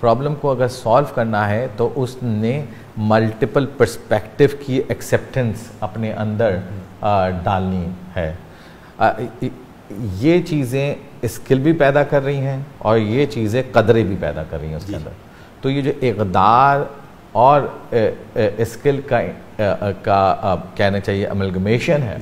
प्रॉब्लम को अगर सॉल्व करना है तो उसने मल्टीपल पर्सपेक्टिव की एक्सेप्टेंस अपने अंदर आ, डालनी है। आ, ये चीज़ें स्किल भी पैदा कर रही हैं और ये चीज़ें कदरें भी पैदा कर रही हैं उसके अंदर। तो ये जो इकदार और स्किल का का कहना चाहिए अमलगमेशन है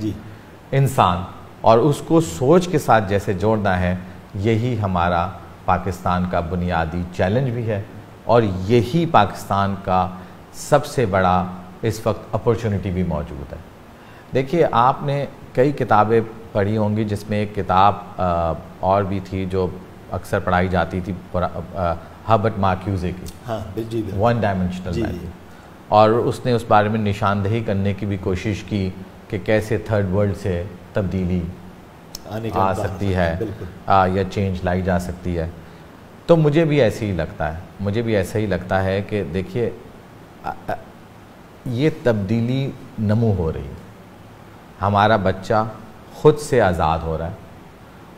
इंसान और उसको सोच के साथ जैसे जोड़ना है यही हमारा पाकिस्तान का बुनियादी चैलेंज भी है और यही पाकिस्तान का सबसे बड़ा इस वक्त अपॉर्चुनिटी भी मौजूद है। देखिए आपने कई किताबें पढ़ी होंगी जिसमें एक किताब और भी थी जो अक्सर पढ़ाई जाती थी हबट मार्क्यूजे की। हाँ वन डायमेंशनल और उसने उस बारे में निशानदेही करने की भी कोशिश की कि कैसे थर्ड वर्ल्ड से तब्दीली आ सकती है आ, या चेंज लाई जा सकती है। तो मुझे भी ऐसे ही लगता है मुझे भी ऐसा ही लगता है कि देखिए ये तब्दीली नमू हो रही है। हमारा बच्चा खुद से आज़ाद हो रहा है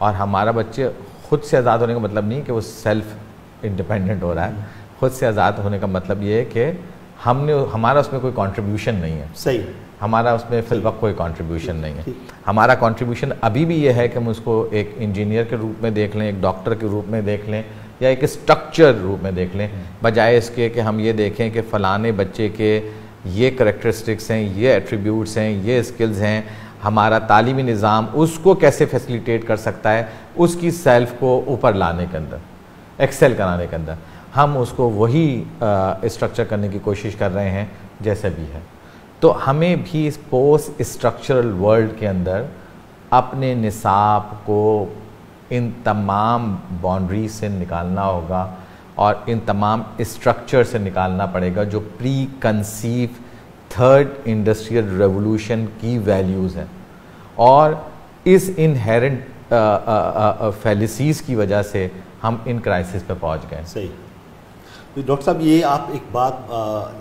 और हमारा बच्चे खुद से आज़ाद होने का मतलब नहीं कि वो सेल्फ इंडिपेंडेंट हो रहा है। खुद से आज़ाद होने का मतलब ये है कि हमने हमारा उसमें कोई कंट्रीब्यूशन नहीं है। सही। हमारा उसमें फिल वक्त कोई कंट्रीब्यूशन नहीं है। हमारा कंट्रीब्यूशन अभी भी ये है कि हम उसको एक इंजीनियर के रूप में देख लें एक डॉक्टर के रूप में देख लें या एक स्ट्रक्चर रूप में देख लें बजाय इसके कि हम ये देखें कि फ़लाने बच्चे के ये करेक्टरिस्टिक्स हैं ये एट्रीब्यूट्स हैं ये स्किल्स हैं हमारा तालीमी निज़ाम उसको कैसे फैसिलिटेट कर सकता है उसकी सेल्फ को ऊपर लाने के अंदर एक्सेल कराने के अंदर। हम उसको वही स्ट्रक्चर करने की कोशिश कर रहे हैं जैसे भी है। तो हमें भी इस पोस्ट स्ट्रक्चरल वर्ल्ड के अंदर अपने निसाब को इन तमाम बाउंड्री से निकालना होगा और इन तमाम स्ट्रक्चर से निकालना पड़ेगा जो pre conceive third industrial revolution की वैल्यूज़ हैं। और इस इनहेरेंट फैलिसीज़ की वजह से हम इन क्राइसिस पे पहुँच गए। सही। तो डॉक्टर साहब, ये आप एक बात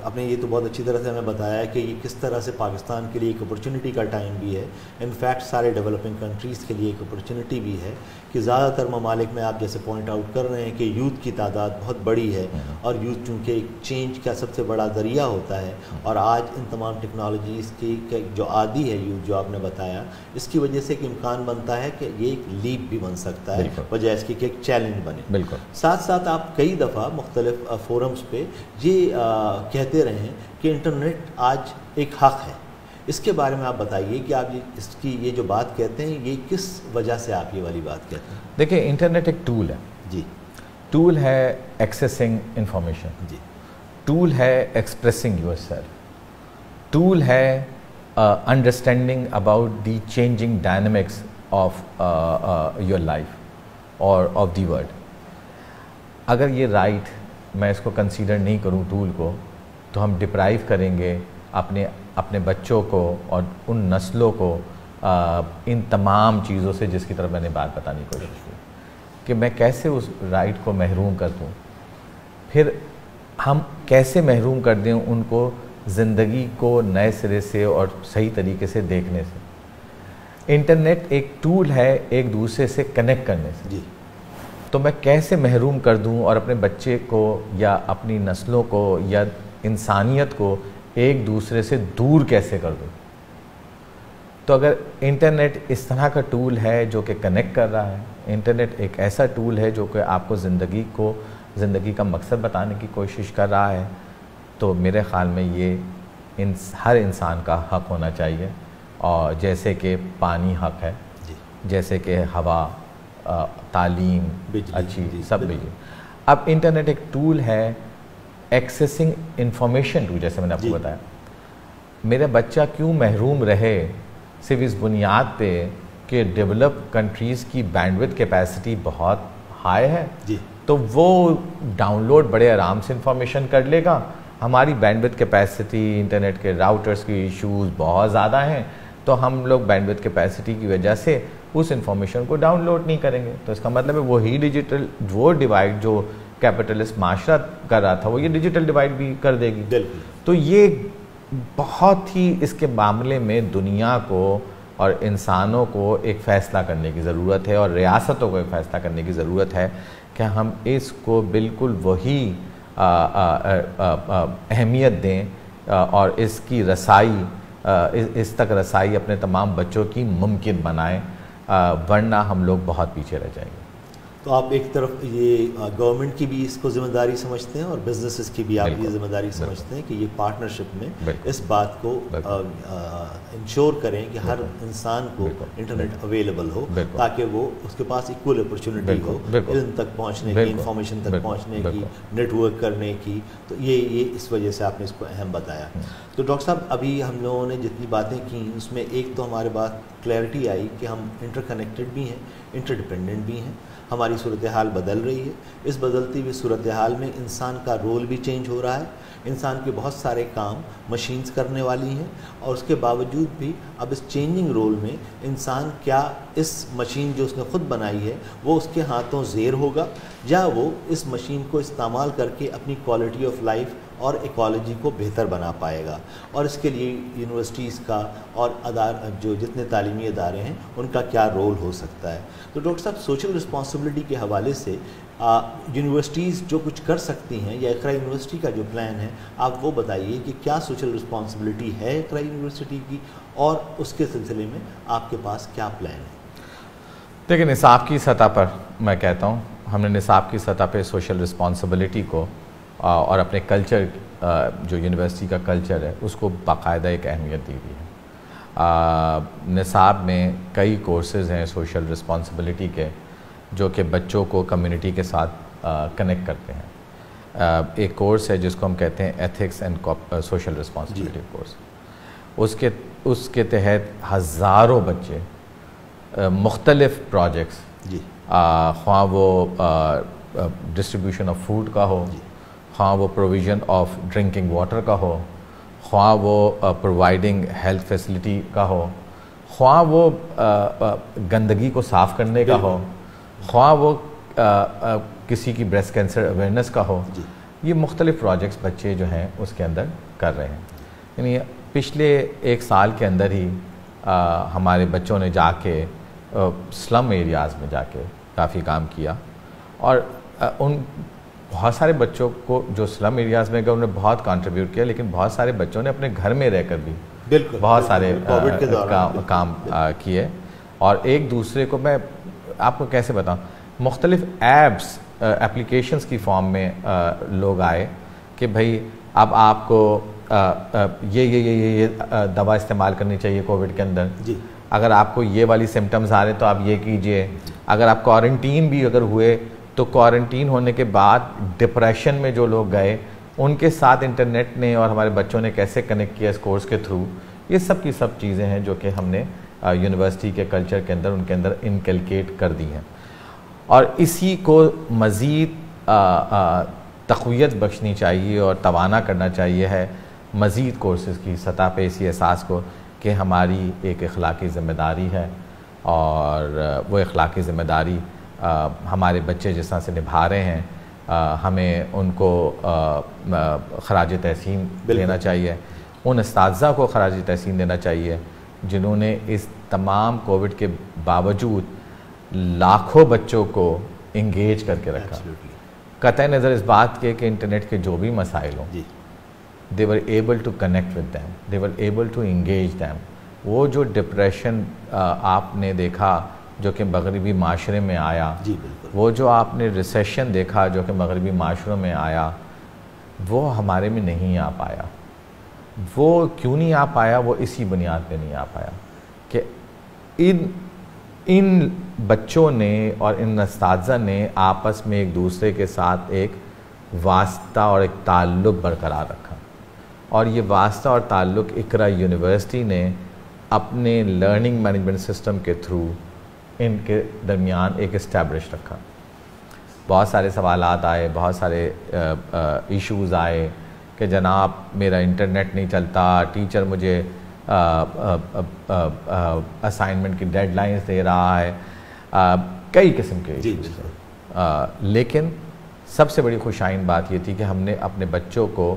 आपने ये तो बहुत अच्छी तरह से हमें बताया कि ये किस तरह से पाकिस्तान के लिए एक अपॉर्चुनिटी का टाइम भी है। इनफैक्ट सारे डेवलपिंग कंट्रीज़ के लिए एक अपॉर्चुनिटी भी है। कि ज़्यादातर ममालिक में आप जैसे पॉइंट आउट कर रहे हैं कि यूथ की तादाद बहुत बड़ी है और यूथ चूँकि एक चेंज का सबसे बड़ा ज़रिया होता है और आज इन तमाम टेक्नोलॉजीज़ की जो आदि है यूथ जो आपने बताया इसकी वजह से एक इम्कान बनता है कि ये एक लीप भी बन सकता है वजह इसकी कि एक चैलेंज बने। बिल्कुल। साथ साथ आप कई दफ़ा मुख्तलिफ़ फोरम्स पे ये आ, कहते रहें कि इंटरनेट आज एक हक है। इसके बारे में आप बताइए कि आप ये इसकी ये जो बात कहते हैं ये किस वजह से आप ये वाली बात कहते हैं? देखिए इंटरनेट एक टूल है। जी। टूल है एक्सेसिंग इंफॉर्मेशन जी। टूल है एक्सप्रेसिंग योर सेल्फ टूल है understanding about the changing dynamics of your life और ऑफ़ दी वर्ल्ड अगर ये राइट right मैं इसको कंसीडर नहीं करूँ टूल को तो हम डिप्राइव करेंगे अपने अपने बच्चों को और उन नस्लों को आ, इन तमाम चीज़ों से जिसकी तरफ़ मैंने बात बताने की कोशिश की कि मैं कैसे उस राइट को महरूम कर दूँ? फिर हम कैसे महरूम कर दें उनको ज़िंदगी को नए सिरे से और सही तरीके से देखने से? इंटरनेट एक टूल है एक दूसरे से कनेक्ट करने से। जी। तो मैं कैसे महरूम कर दूँ और अपने बच्चे को या अपनी नस्लों को या इंसानियत को एक दूसरे से दूर कैसे कर दो? तो अगर इंटरनेट इस तरह का टूल है जो कि कनेक्ट कर रहा है इंटरनेट एक ऐसा टूल है जो कि आपको ज़िंदगी को ज़िंदगी का मकसद बताने की कोशिश कर रहा है तो मेरे ख़्याल में ये इन हर इंसान का हक होना चाहिए। और जैसे कि पानी हक है जैसे कि हवा तालीम अच्छी सब बिजली। अब इंटरनेट एक टूल है एक्सेसिंग इंफॉर्मेशन टू जैसे मैंने आपको बताया। मेरा बच्चा क्यों महरूम रहे सिर्फ़ इस बुनियाद पे कि डेवलप कंट्रीज़ की बैंडविथ कैपेसिटी बहुत हाई है? जी। तो वो डाउनलोड बड़े आराम से इंफॉर्मेशन कर लेगा। हमारी बैंडविथ कैपेसिटी इंटरनेट के राउटर्स की इश्यूज़ बहुत ज़्यादा हैं। तो हम लोग बैंडविथ कैपेसिटी की वजह से उस इंफॉर्मेशन को डाउनलोड नहीं करेंगे। तो इसका मतलब है वही डिजिटल वो डिवाइड जो कैपिटलिस्ट माशरा कर रहा था वो ये डिजिटल डिवाइड भी कर देगी। तो ये बहुत ही इसके मामले में दुनिया को और इंसानों को एक फ़ैसला करने की ज़रूरत है और रियासतों को एक फ़ैसला करने की ज़रूरत है कि हम इसको बिल्कुल वही अहमियत दें और इसकी रसाई इस, इस तक रसाई अपने तमाम बच्चों की मुमकिन बनाएँ वरना हम लोग बहुत पीछे रह जाएँगे। तो आप एक तरफ़ ये गवर्नमेंट की भी इसको ज़िम्मेदारी समझते हैं और बिजनेसेस की भी आप ये ज़िम्मेदारी समझते हैं कि ये पार्टनरशिप में इस बात को इंश्योर करें कि हर इंसान को इंटरनेट अवेलेबल हो ताकि वो उसके पास इक्वल अपॉर्चुनिटी हो इल्म तक पहुँचने की इंफॉर्मेशन तक पहुँचने की नेटवर्क करने की तो ये ये इस वजह से आपने इसको अहम बताया। हम्म। तो डॉक्टर साहब अभी हम लोगों ने जितनी बातें की उसमें एक तो हमारे बात क्लैरिटी आई कि हम इंटरकनेक्टेड भी हैं इंटरडिपेंडेंट भी हैं। हमारी सूरत हाल बदल रही है। इस बदलती हुई सूरत हाल में इंसान का रोल भी चेंज हो रहा है। इंसान के बहुत सारे काम मशीन्स करने वाली हैं और उसके बावजूद भी अब इस चेंजिंग रोल में इंसान क्या इस मशीन जो उसने ख़ुद बनाई है, वो उसके हाथों जेर होगा या वो इस मशीन को इस्तेमाल करके अपनी क्वालिटी ऑफ़ लाइफ और इकोलॉजी को बेहतर बना पाएगा। और इसके लिए यूनिवर्सिटीज़ का और अदार, जो जितने तालीमी अदारे हैं, उनका क्या रोल हो सकता है? तो डॉक्टर साहब सोशल रिस्पॉन्सिबिलिटी के हवाले से यूनिवर्सिटीज़ जो कुछ कर सकती हैं, या इकरा यूनिवर्सिटी का जो प्लान है, आप वो बताइए कि क्या सोशल रिस्पॉन्सिबिलिटी है इकरा यूनिवर्सिटी की, और उसके सिलसिले में आपके पास क्या प्लान है? देखिए, निसाब की सतह पर मैं कहता हूँ, हमने निसाब की सतह पर सोशल रिस्पॉन्सिबिलिटी को और अपने कल्चर जो यूनिवर्सिटी का कल्चर है उसको बाकायदा एक अहमियत दी हुई है। निसाब में कई कोर्सेज हैं सोशल रिस्पॉन्सिबिलिटी के जो कि बच्चों को कम्युनिटी के साथ कनेक्ट करते हैं। एक कोर्स है जिसको हम कहते हैं ethics and social responsibility course उसके उसके तहत हज़ारों बच्चे मुख्तलफ़ प्रोजेक्ट्स ख्वाह वो डिस्ट्रीब्यूशन ऑफ़ फ़ूड का हो ख्वाह वो प्रोविज़न ऑफ़ ड्रिंकिंग वाटर का हो ख्वाह वो प्रोवाइडिंग हेल्थ फैसिलिटी का हो ख्वा वो आ, आ, गंदगी को साफ़ करने का हो ख्वाह वो आ, आ, किसी की ब्रेस्ट कैंसर अवेयरनेस का हो ये मुख्तलिफ़ प्रोजेक्ट्स बच्चे जो हैं उसके अंदर कर रहे हैं। यानी पिछले एक साल के अंदर ही आ, हमारे बच्चों ने जाके स्लम एरियाज़ में जाके काफ़ी काम किया और आ, उन बहुत सारे बच्चों को जो स्लम एरियाज़ में गए उन्होंने बहुत कंट्रीब्यूट किया लेकिन बहुत सारे बच्चों ने अपने घर में रहकर भी बिल्कुल बहुत सारे कोविड के का, काम किए। और एक दूसरे को मैं आपको कैसे बताऊँ? मुख्तलिफ़ ऐप्स एप्लीकेशन की फॉर्म में आ, लोग आए कि भाई अब आपको आ, आ, ये ये ये ये, ये दवा इस्तेमाल करनी चाहिए कोविड के अंदर। जी। अगर आपको ये वाली सिम्टम्स आ रहे हैं तो आप ये कीजिए। अगर आप क्वारंटीन भी अगर हुए तो क्वारंटीन होने के बाद डिप्रेशन में जो लोग गए, उनके साथ इंटरनेट ने और हमारे बच्चों ने कैसे कनेक्ट किया इस कोर्स के थ्रू ये सब की सब चीज़ें हैं जो कि हमने यूनिवर्सिटी के कल्चर के अंदर, उनके अंदर इनकलकेट कर दी हैं। और इसी को मज़ीद तकवीत बख्शनी चाहिए और तवाना करना चाहिए है मज़ीद कोर्सेज़ की, सतह पे इसी एहसास को कि हमारी एक अखलाकी ज़िम्मेदारी है और वो अखलाकी ज़िम्मेदारी हमारे बच्चे जिस तरह से निभा रहे हैं आ, हमें उनको खराज तहसीन देना चाहिए। उन इस को खराज तहसीन देना चाहिए जिन्होंने इस तमाम कोविड के बावजूद लाखों बच्चों को इंगेज करके रखा। कत नज़र इस बात के कि इंटरनेट के जो भी मसाइल हों they were able to connect with them they were able to engage them वो जो डिप्रेशन आपने देखा जो कि मगरबी माशरे में आया। जी बिल्कुल। वो जो आपने रिसेशन देखा जो कि मगरबी माशरों में आया वो हमारे में नहीं आ पाया। वो क्यों नहीं आ पाया? वो इसी बुनियाद पे नहीं आ पाया कि इन इन बच्चों ने और इन इस ने आपस में एक दूसरे के साथ एक वास्ता और एक ताल्लुक़ बरकरार रखा। और ये वास्ता और ताल्लुक़ इकरा यूनिवर्सिटी ने अपने लर्निंग मैनेजमेंट सिस्टम के थ्रू इनके दरमियान एक इस्टेब्लिश रखा बहुत सारे सवाल आए बहुत सारे इश्यूज़ आए कि जनाब मेरा इंटरनेट नहीं चलता टीचर मुझे असाइनमेंट की डेडलाइंस दे रहा है आ, कई किस्म के इश्यूज़ लेकिन सबसे बड़ी खुशाइन बात ये थी कि हमने अपने बच्चों को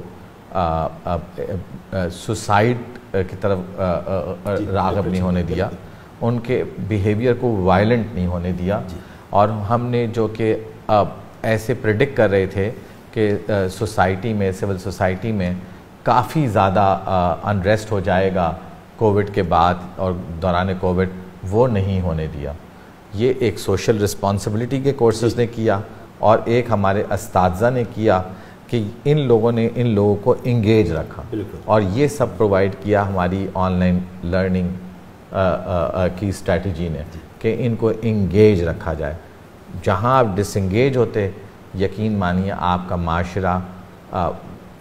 सुसाइड की तरफ़ रागब नहीं होने दिया उनके बिहेवियर को वायलेंट नहीं होने दिया। और हमने जो कि ऐसे प्रिडिक्ट कर रहे थे कि सोसाइटी में सिविल सोसाइटी में काफ़ी ज़्यादा अनरेस्ट हो जाएगा कोविड के बाद और दौरान कोविड वो नहीं होने दिया। ये एक सोशल रिस्पॉन्सिबिलिटी के कोर्सेज ने किया और एक हमारे इस ने किया कि इन लोगों ने इन लोगों को इंगेज रखा। और ये सब प्रोवाइड किया हमारी ऑनलाइन लर्निंग की स्ट्रैटेजी ने कि इनको इंगेज रखा जाए। जहाँ आप डिसंगेज होते, यकीन मानिए आपका माशरा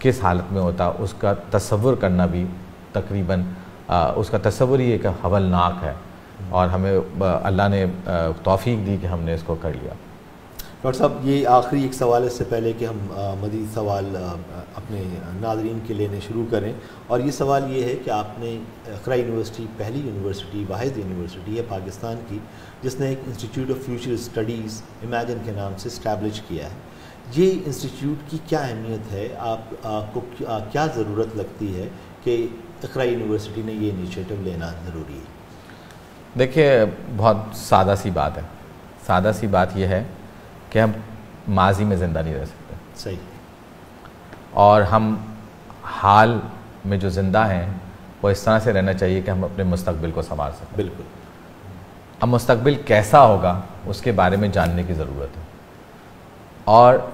किस हालत में होता, उसका तस्वुर करना भी तकरीबन उसका तस्वुर ही एक हवलनाक है। और हमें अल्लाह ने तोफ़ी दी कि हमने इसको कर लिया। डॉक्टर साहब, ये आखिरी एक सवाल इससे पहले कि हम मज़ीद सवाल अपने नाजरीन के लेने शुरू करें। और ये सवाल ये है कि आपने अखरा यूनिवर्सिटी, पहली यूनिवर्सिटी वाहिद यूनिवर्सिटी है पाकिस्तान की, जिसने एक institute of future studies, imagine के नाम से इस्टेब्लिश किया है। ये इंस्टीट्यूट की क्या अहमियत है? आप, आपको क्या ज़रूरत लगती है कि अखरा यूनिवर्सिटी ने ये इनिशिएटिव लेना ज़रूरी है? देखिए, बहुत सादा सी बात है। सादा सी बात यह है कि हम माजी में ज़िंदा नहीं रह सकते। सही। और हम हाल में जो ज़िंदा हैं वो इस तरह से रहना चाहिए कि हम अपने मुस्तबिल को संभाल सकें। बिल्कुल। अब मुस्तबिल कैसा होगा उसके बारे में जानने की ज़रूरत है। और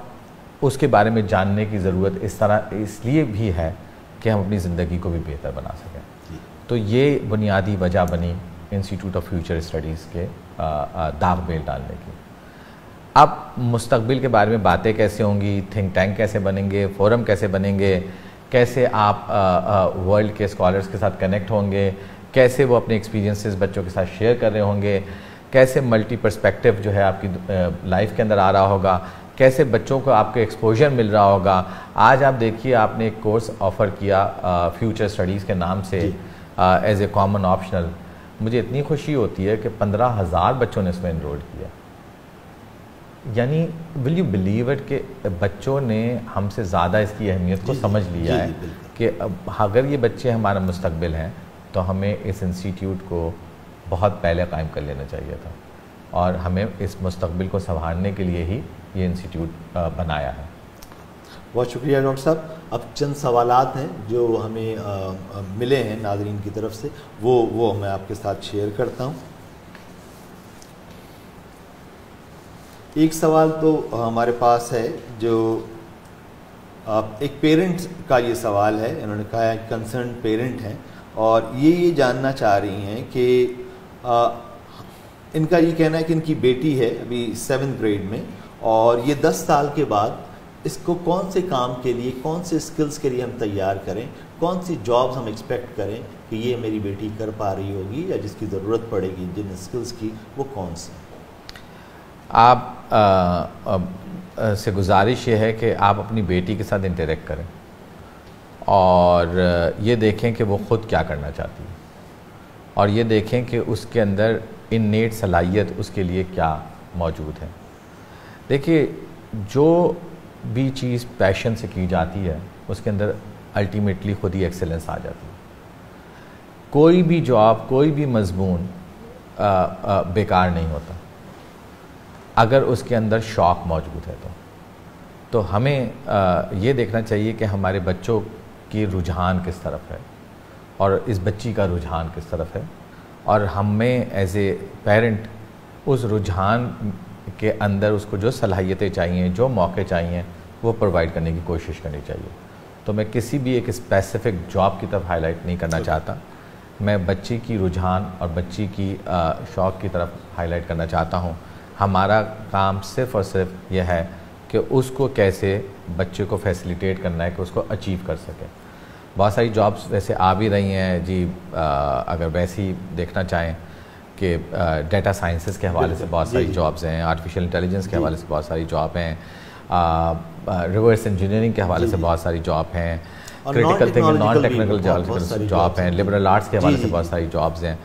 उसके बारे में जानने की ज़रूरत इस तरह इसलिए भी है कि हम अपनी ज़िंदगी को भी बेहतर बना सकें। तो ये बुनियादी वजह बनी इंस्टीट्यूट ऑफ़ फ्यूचर स्टडीज़ के दाग बेल डालने की। अब मुस्तबिल के बारे में बातें कैसे होंगी? थिंक टैंक कैसे बनेंगे? फोरम कैसे बनेंगे? कैसे आप वर्ल्ड के स्कॉलर्स के साथ कनेक्ट होंगे? कैसे वो अपने एक्सपीरियंसेस बच्चों के साथ शेयर कर रहे होंगे? कैसे मल्टी परस्पेक्टिव जो है आपकी लाइफ के अंदर आ रहा होगा? कैसे बच्चों को आपको एक्सपोजर मिल रहा होगा? आज आप देखिए आपने एक कोर्स ऑफ़र किया फ्यूचर स्टडीज़ के नाम से एज ए कॉमन ऑप्शनल मुझे इतनी खुशी होती है कि पंद्रह हज़ार बच्चों ने इसमें इनरोल किया। यानी विल यू बिलीव इट कि बच्चों ने हमसे ज़्यादा इसकी अहमियत को समझ लिया है कि अब अगर ये बच्चे हमारा मुस्तबिल हैं तो हमें इस इंस्टीट्यूट को बहुत पहले कायम कर लेना चाहिए था। और हमें इस मुस्तबिल को संभालने के लिए ही ये इंस्टीट्यूट बनाया है। बहुत शुक्रिया डॉक्टर साहब। अब चंद सवाल हैं जो हमें आ, मिले हैं नाजरीन की तरफ़ से। वो वो मैं आपके साथ शेयर करता हूँ। एक सवाल तो हमारे पास है जो एक पेरेंट का ये सवाल है। इन्होंने कहा है कंसर्न पेरेंट हैं। और ये ये जानना चाह रही हैं कि इनका ये कहना है कि इनकी बेटी है अभी सेवन ग्रेड में और ये दस साल के बाद इसको कौन से काम के लिए, कौन से स्किल्स के लिए हम तैयार करें, कौन सी जॉब्स हम एक्सपेक्ट करें कि ये मेरी बेटी कर पा रही होगी या जिसकी ज़रूरत पड़ेगी, जिन स्किल्स की, वो कौन सी आप आ, आ, आ, से गुजारिश ये है कि आप अपनी बेटी के साथ इंटरेक्ट करें। और ये देखें कि वो ख़ुद क्या करना चाहती है। और ये देखें कि उसके अंदर इन नेट सलाहियत उसके लिए क्या मौजूद है। देखिए जो भी चीज़ पैशन से की जाती है उसके अंदर अल्टीमेटली खुद ही एक्सेलेंस आ जाती है। कोई भी जॉब कोई भी मजमून बेकार नहीं होता। अगर उसके अंदर शौक़ मौजूद है तो। तो हमें आ, ये देखना चाहिए कि हमारे बच्चों की रुझान किस तरफ़ है और इस बच्ची का रुझान किस तरफ़ है और हमें एज ए पेरेंट उस रुझान के अंदर उसको जो सलाहियतें चाहिए जो मौके चाहिए वो प्रोवाइड करने की कोशिश करनी चाहिए। तो मैं किसी भी एक स्पेसिफिक जॉब की तरफ़ हाईलाइट नहीं करना चाहता। मैं बच्ची की रुझान और बच्ची की शौक़ की तरफ़ हाईलाइट करना चाहता हूँ। हमारा काम सिर्फ़ और सिर्फ़ यह है कि उसको कैसे बच्चे को फैसिलिटेट करना है कि उसको अचीव कर सके। बहुत सारी जॉब्स वैसे आ भी रही हैं जी आ, अगर वैसे ही देखना चाहें कि डेटा साइंसेस के हवाले से बहुत सारी जॉब्स हैं आर्टिफिशियल इंटेलिजेंस के हवाले से बहुत सारी जॉब हैं रिवर्स इंजीनियरिंग के हवाले से बहुत सारी जॉब हैं critical thinking non technical job हैं लिबरल आर्ट्स के हवाले से बहुत सारी जॉब्स हैं।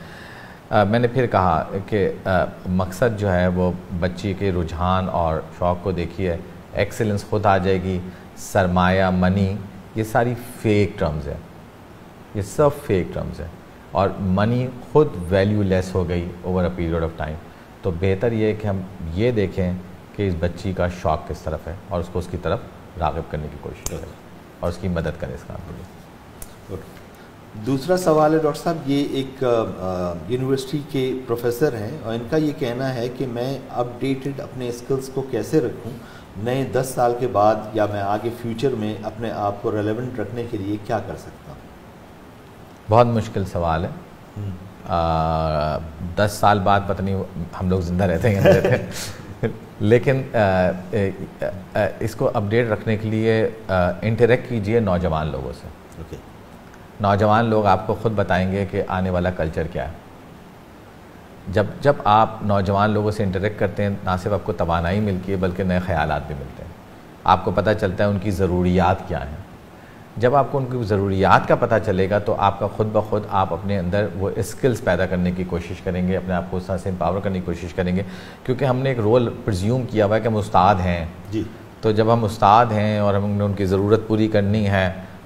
मैंने फिर कहा कि मकसद जो है वो बच्ची के रुझान और शौक़ को देखिए एक्सेलेंस खुद आ जाएगी, सरमाया मनी ये सारी फेक टर्म्स हैं। ये सब फेक टर्म्स हैं। और मनी खुद वैल्यू लेस हो गई over a period of time तो बेहतर ये कि हम ये देखें कि इस बच्ची का शौक किस तरफ़ है और उसको उसकी तरफ़ रागब करने की कोशिश करें और उसकी मदद करें इस काम के लिए। दूसरा सवाल है डॉक्टर साहब ये एक यूनिवर्सिटी के प्रोफेसर हैं और इनका ये कहना है कि मैं अपडेटेड अपने स्किल्स को कैसे रखूँ? नए दस साल के बाद या मैं आगे फ्यूचर में अपने आप को रेलेवेंट रखने के लिए क्या कर सकता हूँ? बहुत मुश्किल सवाल है। हम्म। आ, दस साल बाद पता नहीं हम लोग ज़िंदा रहते हैं रहते लेकिन आ, आ, आ, इसको अपडेट रखने के लिए इंटरेक्ट कीजिए नौजवान लोगों से। ओके नौजवान लोग आपको ख़ुद बताएँगे कि आने वाला कल्चर क्या है। जब जब आप नौजवान लोगों से इंटरेक्ट करते हैं ना सिर्फ़ आपको तोानाई मिलती है बल्कि नए ख्याल भी मिलते हैं। आपको पता चलता है उनकी ज़रूरियात क्या हैं। जब आपको उनकी ज़रूरियात का पता चलेगा तो आपका ख़ुद ब खुद आप अपने अंदर वो स्किल्स पैदा करने की कोशिश करेंगे अपने आप को उस तरह से एम्पावर करने की कोशिश करेंगे। क्योंकि हमने एक रोल प्रज्यूम किया हुआ है कि हम उस्ताद हैं। जी। तो जब हम उस्ताद हैं और हमने उनकी ज़रूरत पूरी करनी है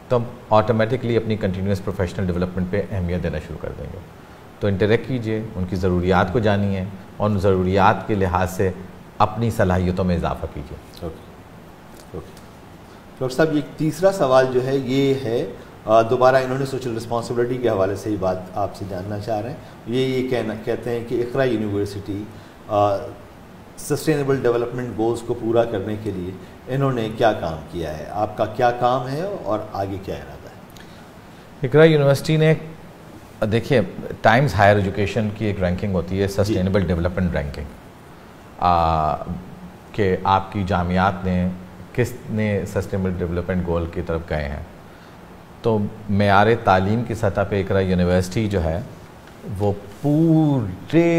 तो हम ऑटोमेटिकली अपनी कंटिन्यूस प्रोफेशनल डेवलपमेंट पे अहमियत देना शुरू कर देंगे। तो इंटरेक्ट कीजिए, उनकी ज़रूरियात को जानिए और उन ज़रूरियात के लिहाज से अपनी सलाहियतों में इजाफा कीजिए। Okay okay. डॉक्टर साहब, ये तीसरा सवाल जो है, ये है दोबारा इन्होंने सोशल रिस्पॉन्सिबिलिटी के हवाले से ही बात आपसे जानना चाह रहे हैं। ये ये कहना, कहते हैं कि Iqra University sustainable development goals को पूरा करने के लिए इन्होंने क्या काम किया है? आपका क्या काम है और आगे क्या इरादा है? इकरा यूनिवर्सिटी ने देखिए टाइम्स हायर एजुकेशन की एक रैंकिंग होती है सस्टेनेबल डेवलपमेंट रैंकिंग के आपकी जामियात ने किसने सस्टेनेबल डेवलपमेंट गोल की तरफ़ गए हैं? तो मैार तालीम की सतह पे इकरा यूनिवर्सिटी जो है वो पूरे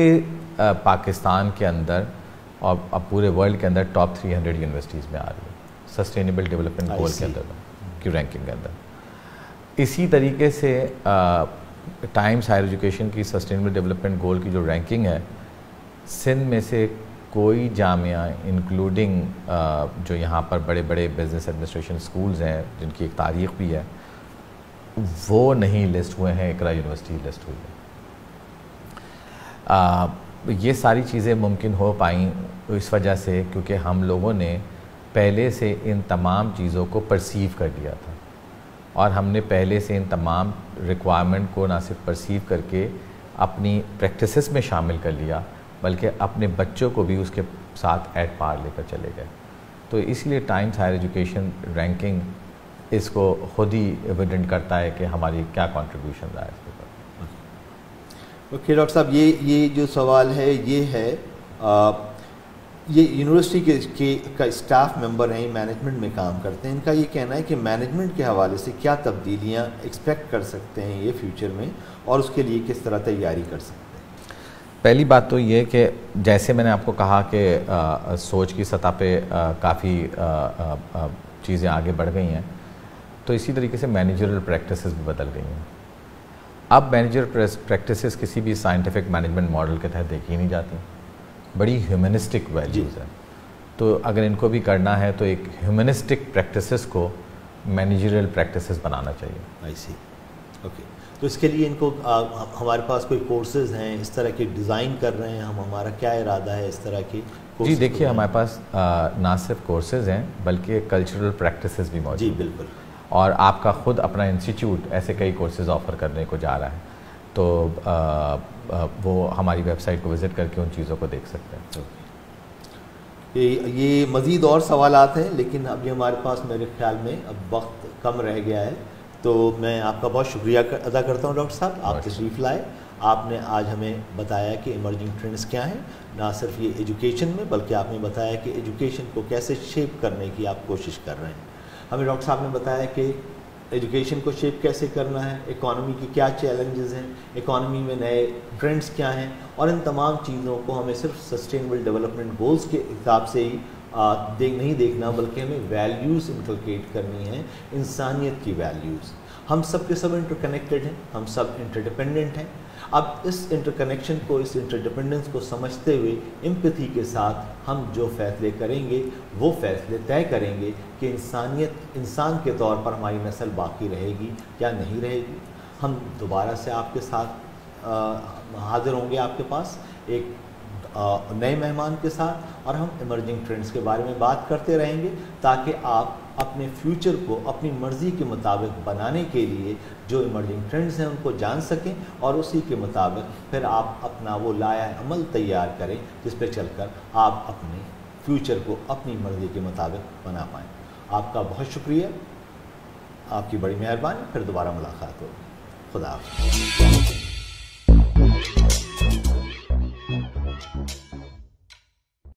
पाकिस्तान के अंदर और अब पूरे वर्ल्ड के अंदर टॉप 300 यूनिवर्सिटीज़ में आ रही है। सस्टेनेबल डेवलपमेंट गोल के अंदर की रैंकिंग के अंदर। इसी तरीके से टाइम्स हायर एजुकेशन की सस्टेनेबल डेवलपमेंट गोल की जो रैंकिंग है सिंध में से कोई जामिया इंक्लूडिंग जो यहाँ पर बड़े बड़े बिज़नेस एडमिनिस्ट्रेशन स्कूल्स हैं जिनकी एक तारीख भी है वो नहीं लिस्ट हुए हैं इकरा यूनिवर्सिटी लिस्ट हुई है। ये सारी चीज़ें मुमकिन हो पाई इस वजह से क्योंकि हम लोगों ने पहले से इन तमाम चीज़ों को परसीव कर लिया था। और हमने पहले से इन तमाम रिक्वायरमेंट को ना सिर्फ़ परसीव करके अपनी प्रैक्टिसेस में शामिल कर लिया, बल्कि अपने बच्चों को भी उसके साथ एट पार लेकर चले गए। तो इसलिए टाइम्स हायर एजुकेशन रैंकिंग इसको खुद ही एविडेंट करता है कि हमारी क्या कॉन्ट्रीब्यूशन रहा है ओके डॉक्टर साहब ये ये जो सवाल है ये है आ, ये यूनिवर्सिटी के, के का स्टाफ मेंबर हैं मैनेजमेंट में काम करते हैं। इनका ये कहना है कि मैनेजमेंट के हवाले से क्या तब्दीलियाँ एक्सपेक्ट कर सकते हैं ये फ्यूचर में और उसके लिए किस तरह तैयारी कर सकते हैं? पहली बात तो ये कि जैसे मैंने आपको कहा कि सोच की सतह पे काफ़ी चीज़ें आगे बढ़ गई हैं तो इसी तरीके से मैनेजरल प्रैक्टिस भी बदल गई हैं। अब मैनेजर प्रैक्टिसेस किसी भी साइंटिफिक मैनेजमेंट मॉडल के तहत देखी नहीं जाती। बड़ी ह्यूमनिस्टिक वैल्यूज़ है। तो अगर इनको भी करना है तो एक ह्यूमनिस्टिक प्रैक्टिसेस को मैनेजरियल प्रैक्टिसेस बनाना चाहिए। आई सी ओके तो इसके लिए इनको आ, हमारे पास कोई कोर्सेज हैं इस तरह के डिज़ाइन कर रहे हैं हम हमारा क्या इरादा है इस तरह की जी देखिए हमारे पास आ, ना सिर्फ़ कोर्सेज हैं बल्कि कल्चरल प्रैक्टिसेस भी मौजूद जी बिल्कुल। और आपका ख़ुद अपना इंस्टीट्यूट ऐसे कई कोर्सेज ऑफ़र करने को जा रहा है। तो आ, आ, वो हमारी वेबसाइट को विज़िट करके उन चीज़ों को देख सकते हैं। ये ये मज़ीद और सवाल हैं लेकिन अभी हमारे पास मेरे ख्याल में अब वक्त कम रह गया है। तो मैं आपका बहुत शुक्रिया कर, अदा करता हूँ डॉक्टर साहब। आप तशरीफ़ लाए। आपने आज हमें बताया कि इमर्जिंग ट्रेंड्स क्या हैं। ना सिर्फ़ ये एजुकेशन में बल्कि आपने बताया कि एजुकेशन को कैसे शेप करने की आप कोशिश कर रहे हैं। हमें डॉक्टर साहब ने बताया कि एजुकेशन को शेप कैसे करना है इकॉनमी की क्या चैलेंजेस हैं इकॉनमी में नए ट्रेंड्स क्या हैं और इन तमाम चीज़ों को हमें सिर्फ़ सस्टेनेबल डेवलपमेंट गोल्स के हिसाब से ही आ, देख नहीं देखना बल्कि हमें वैल्यूज़ इंटरकेट करनी है इंसानियत की वैल्यूज़ हम सब के सब इंटरकनेक्टेड हैं हम सब इंटरडिपेंडेंट हैं अब इस इंटरकनेक्शन को, इस इंटरडिपेंडेंस को समझते हुए एम्पथी के साथ हम जो फैसले करेंगे, वो फैसले तय करेंगे कि इंसानियत, इंसान के तौर पर हमारी नस्ल बाकी रहेगी या नहीं रहेगी। हम दोबारा से आपके साथ हाजिर होंगे आपके पास एक नए मेहमान के साथ और हम इमर्जिंग ट्रेंड्स के बारे में बात करते रहेंगे ताकि आप अपने फ्यूचर को, अपनी मर्ज़ी के मुताबिक बनाने के लिए जो इमर्जिंग ट्रेंड्स हैं उनको जान सकें और उसी के मुताबिक फिर आप अपना वो लाया अमल तैयार करें जिस पर चलकर आप अपने फ्यूचर को अपनी मर्ज़ी के मुताबिक बना पाएँ। आपका बहुत शुक्रिया। आपकी बड़ी मेहरबानी। फिर दोबारा मुलाकात होगी। खुदा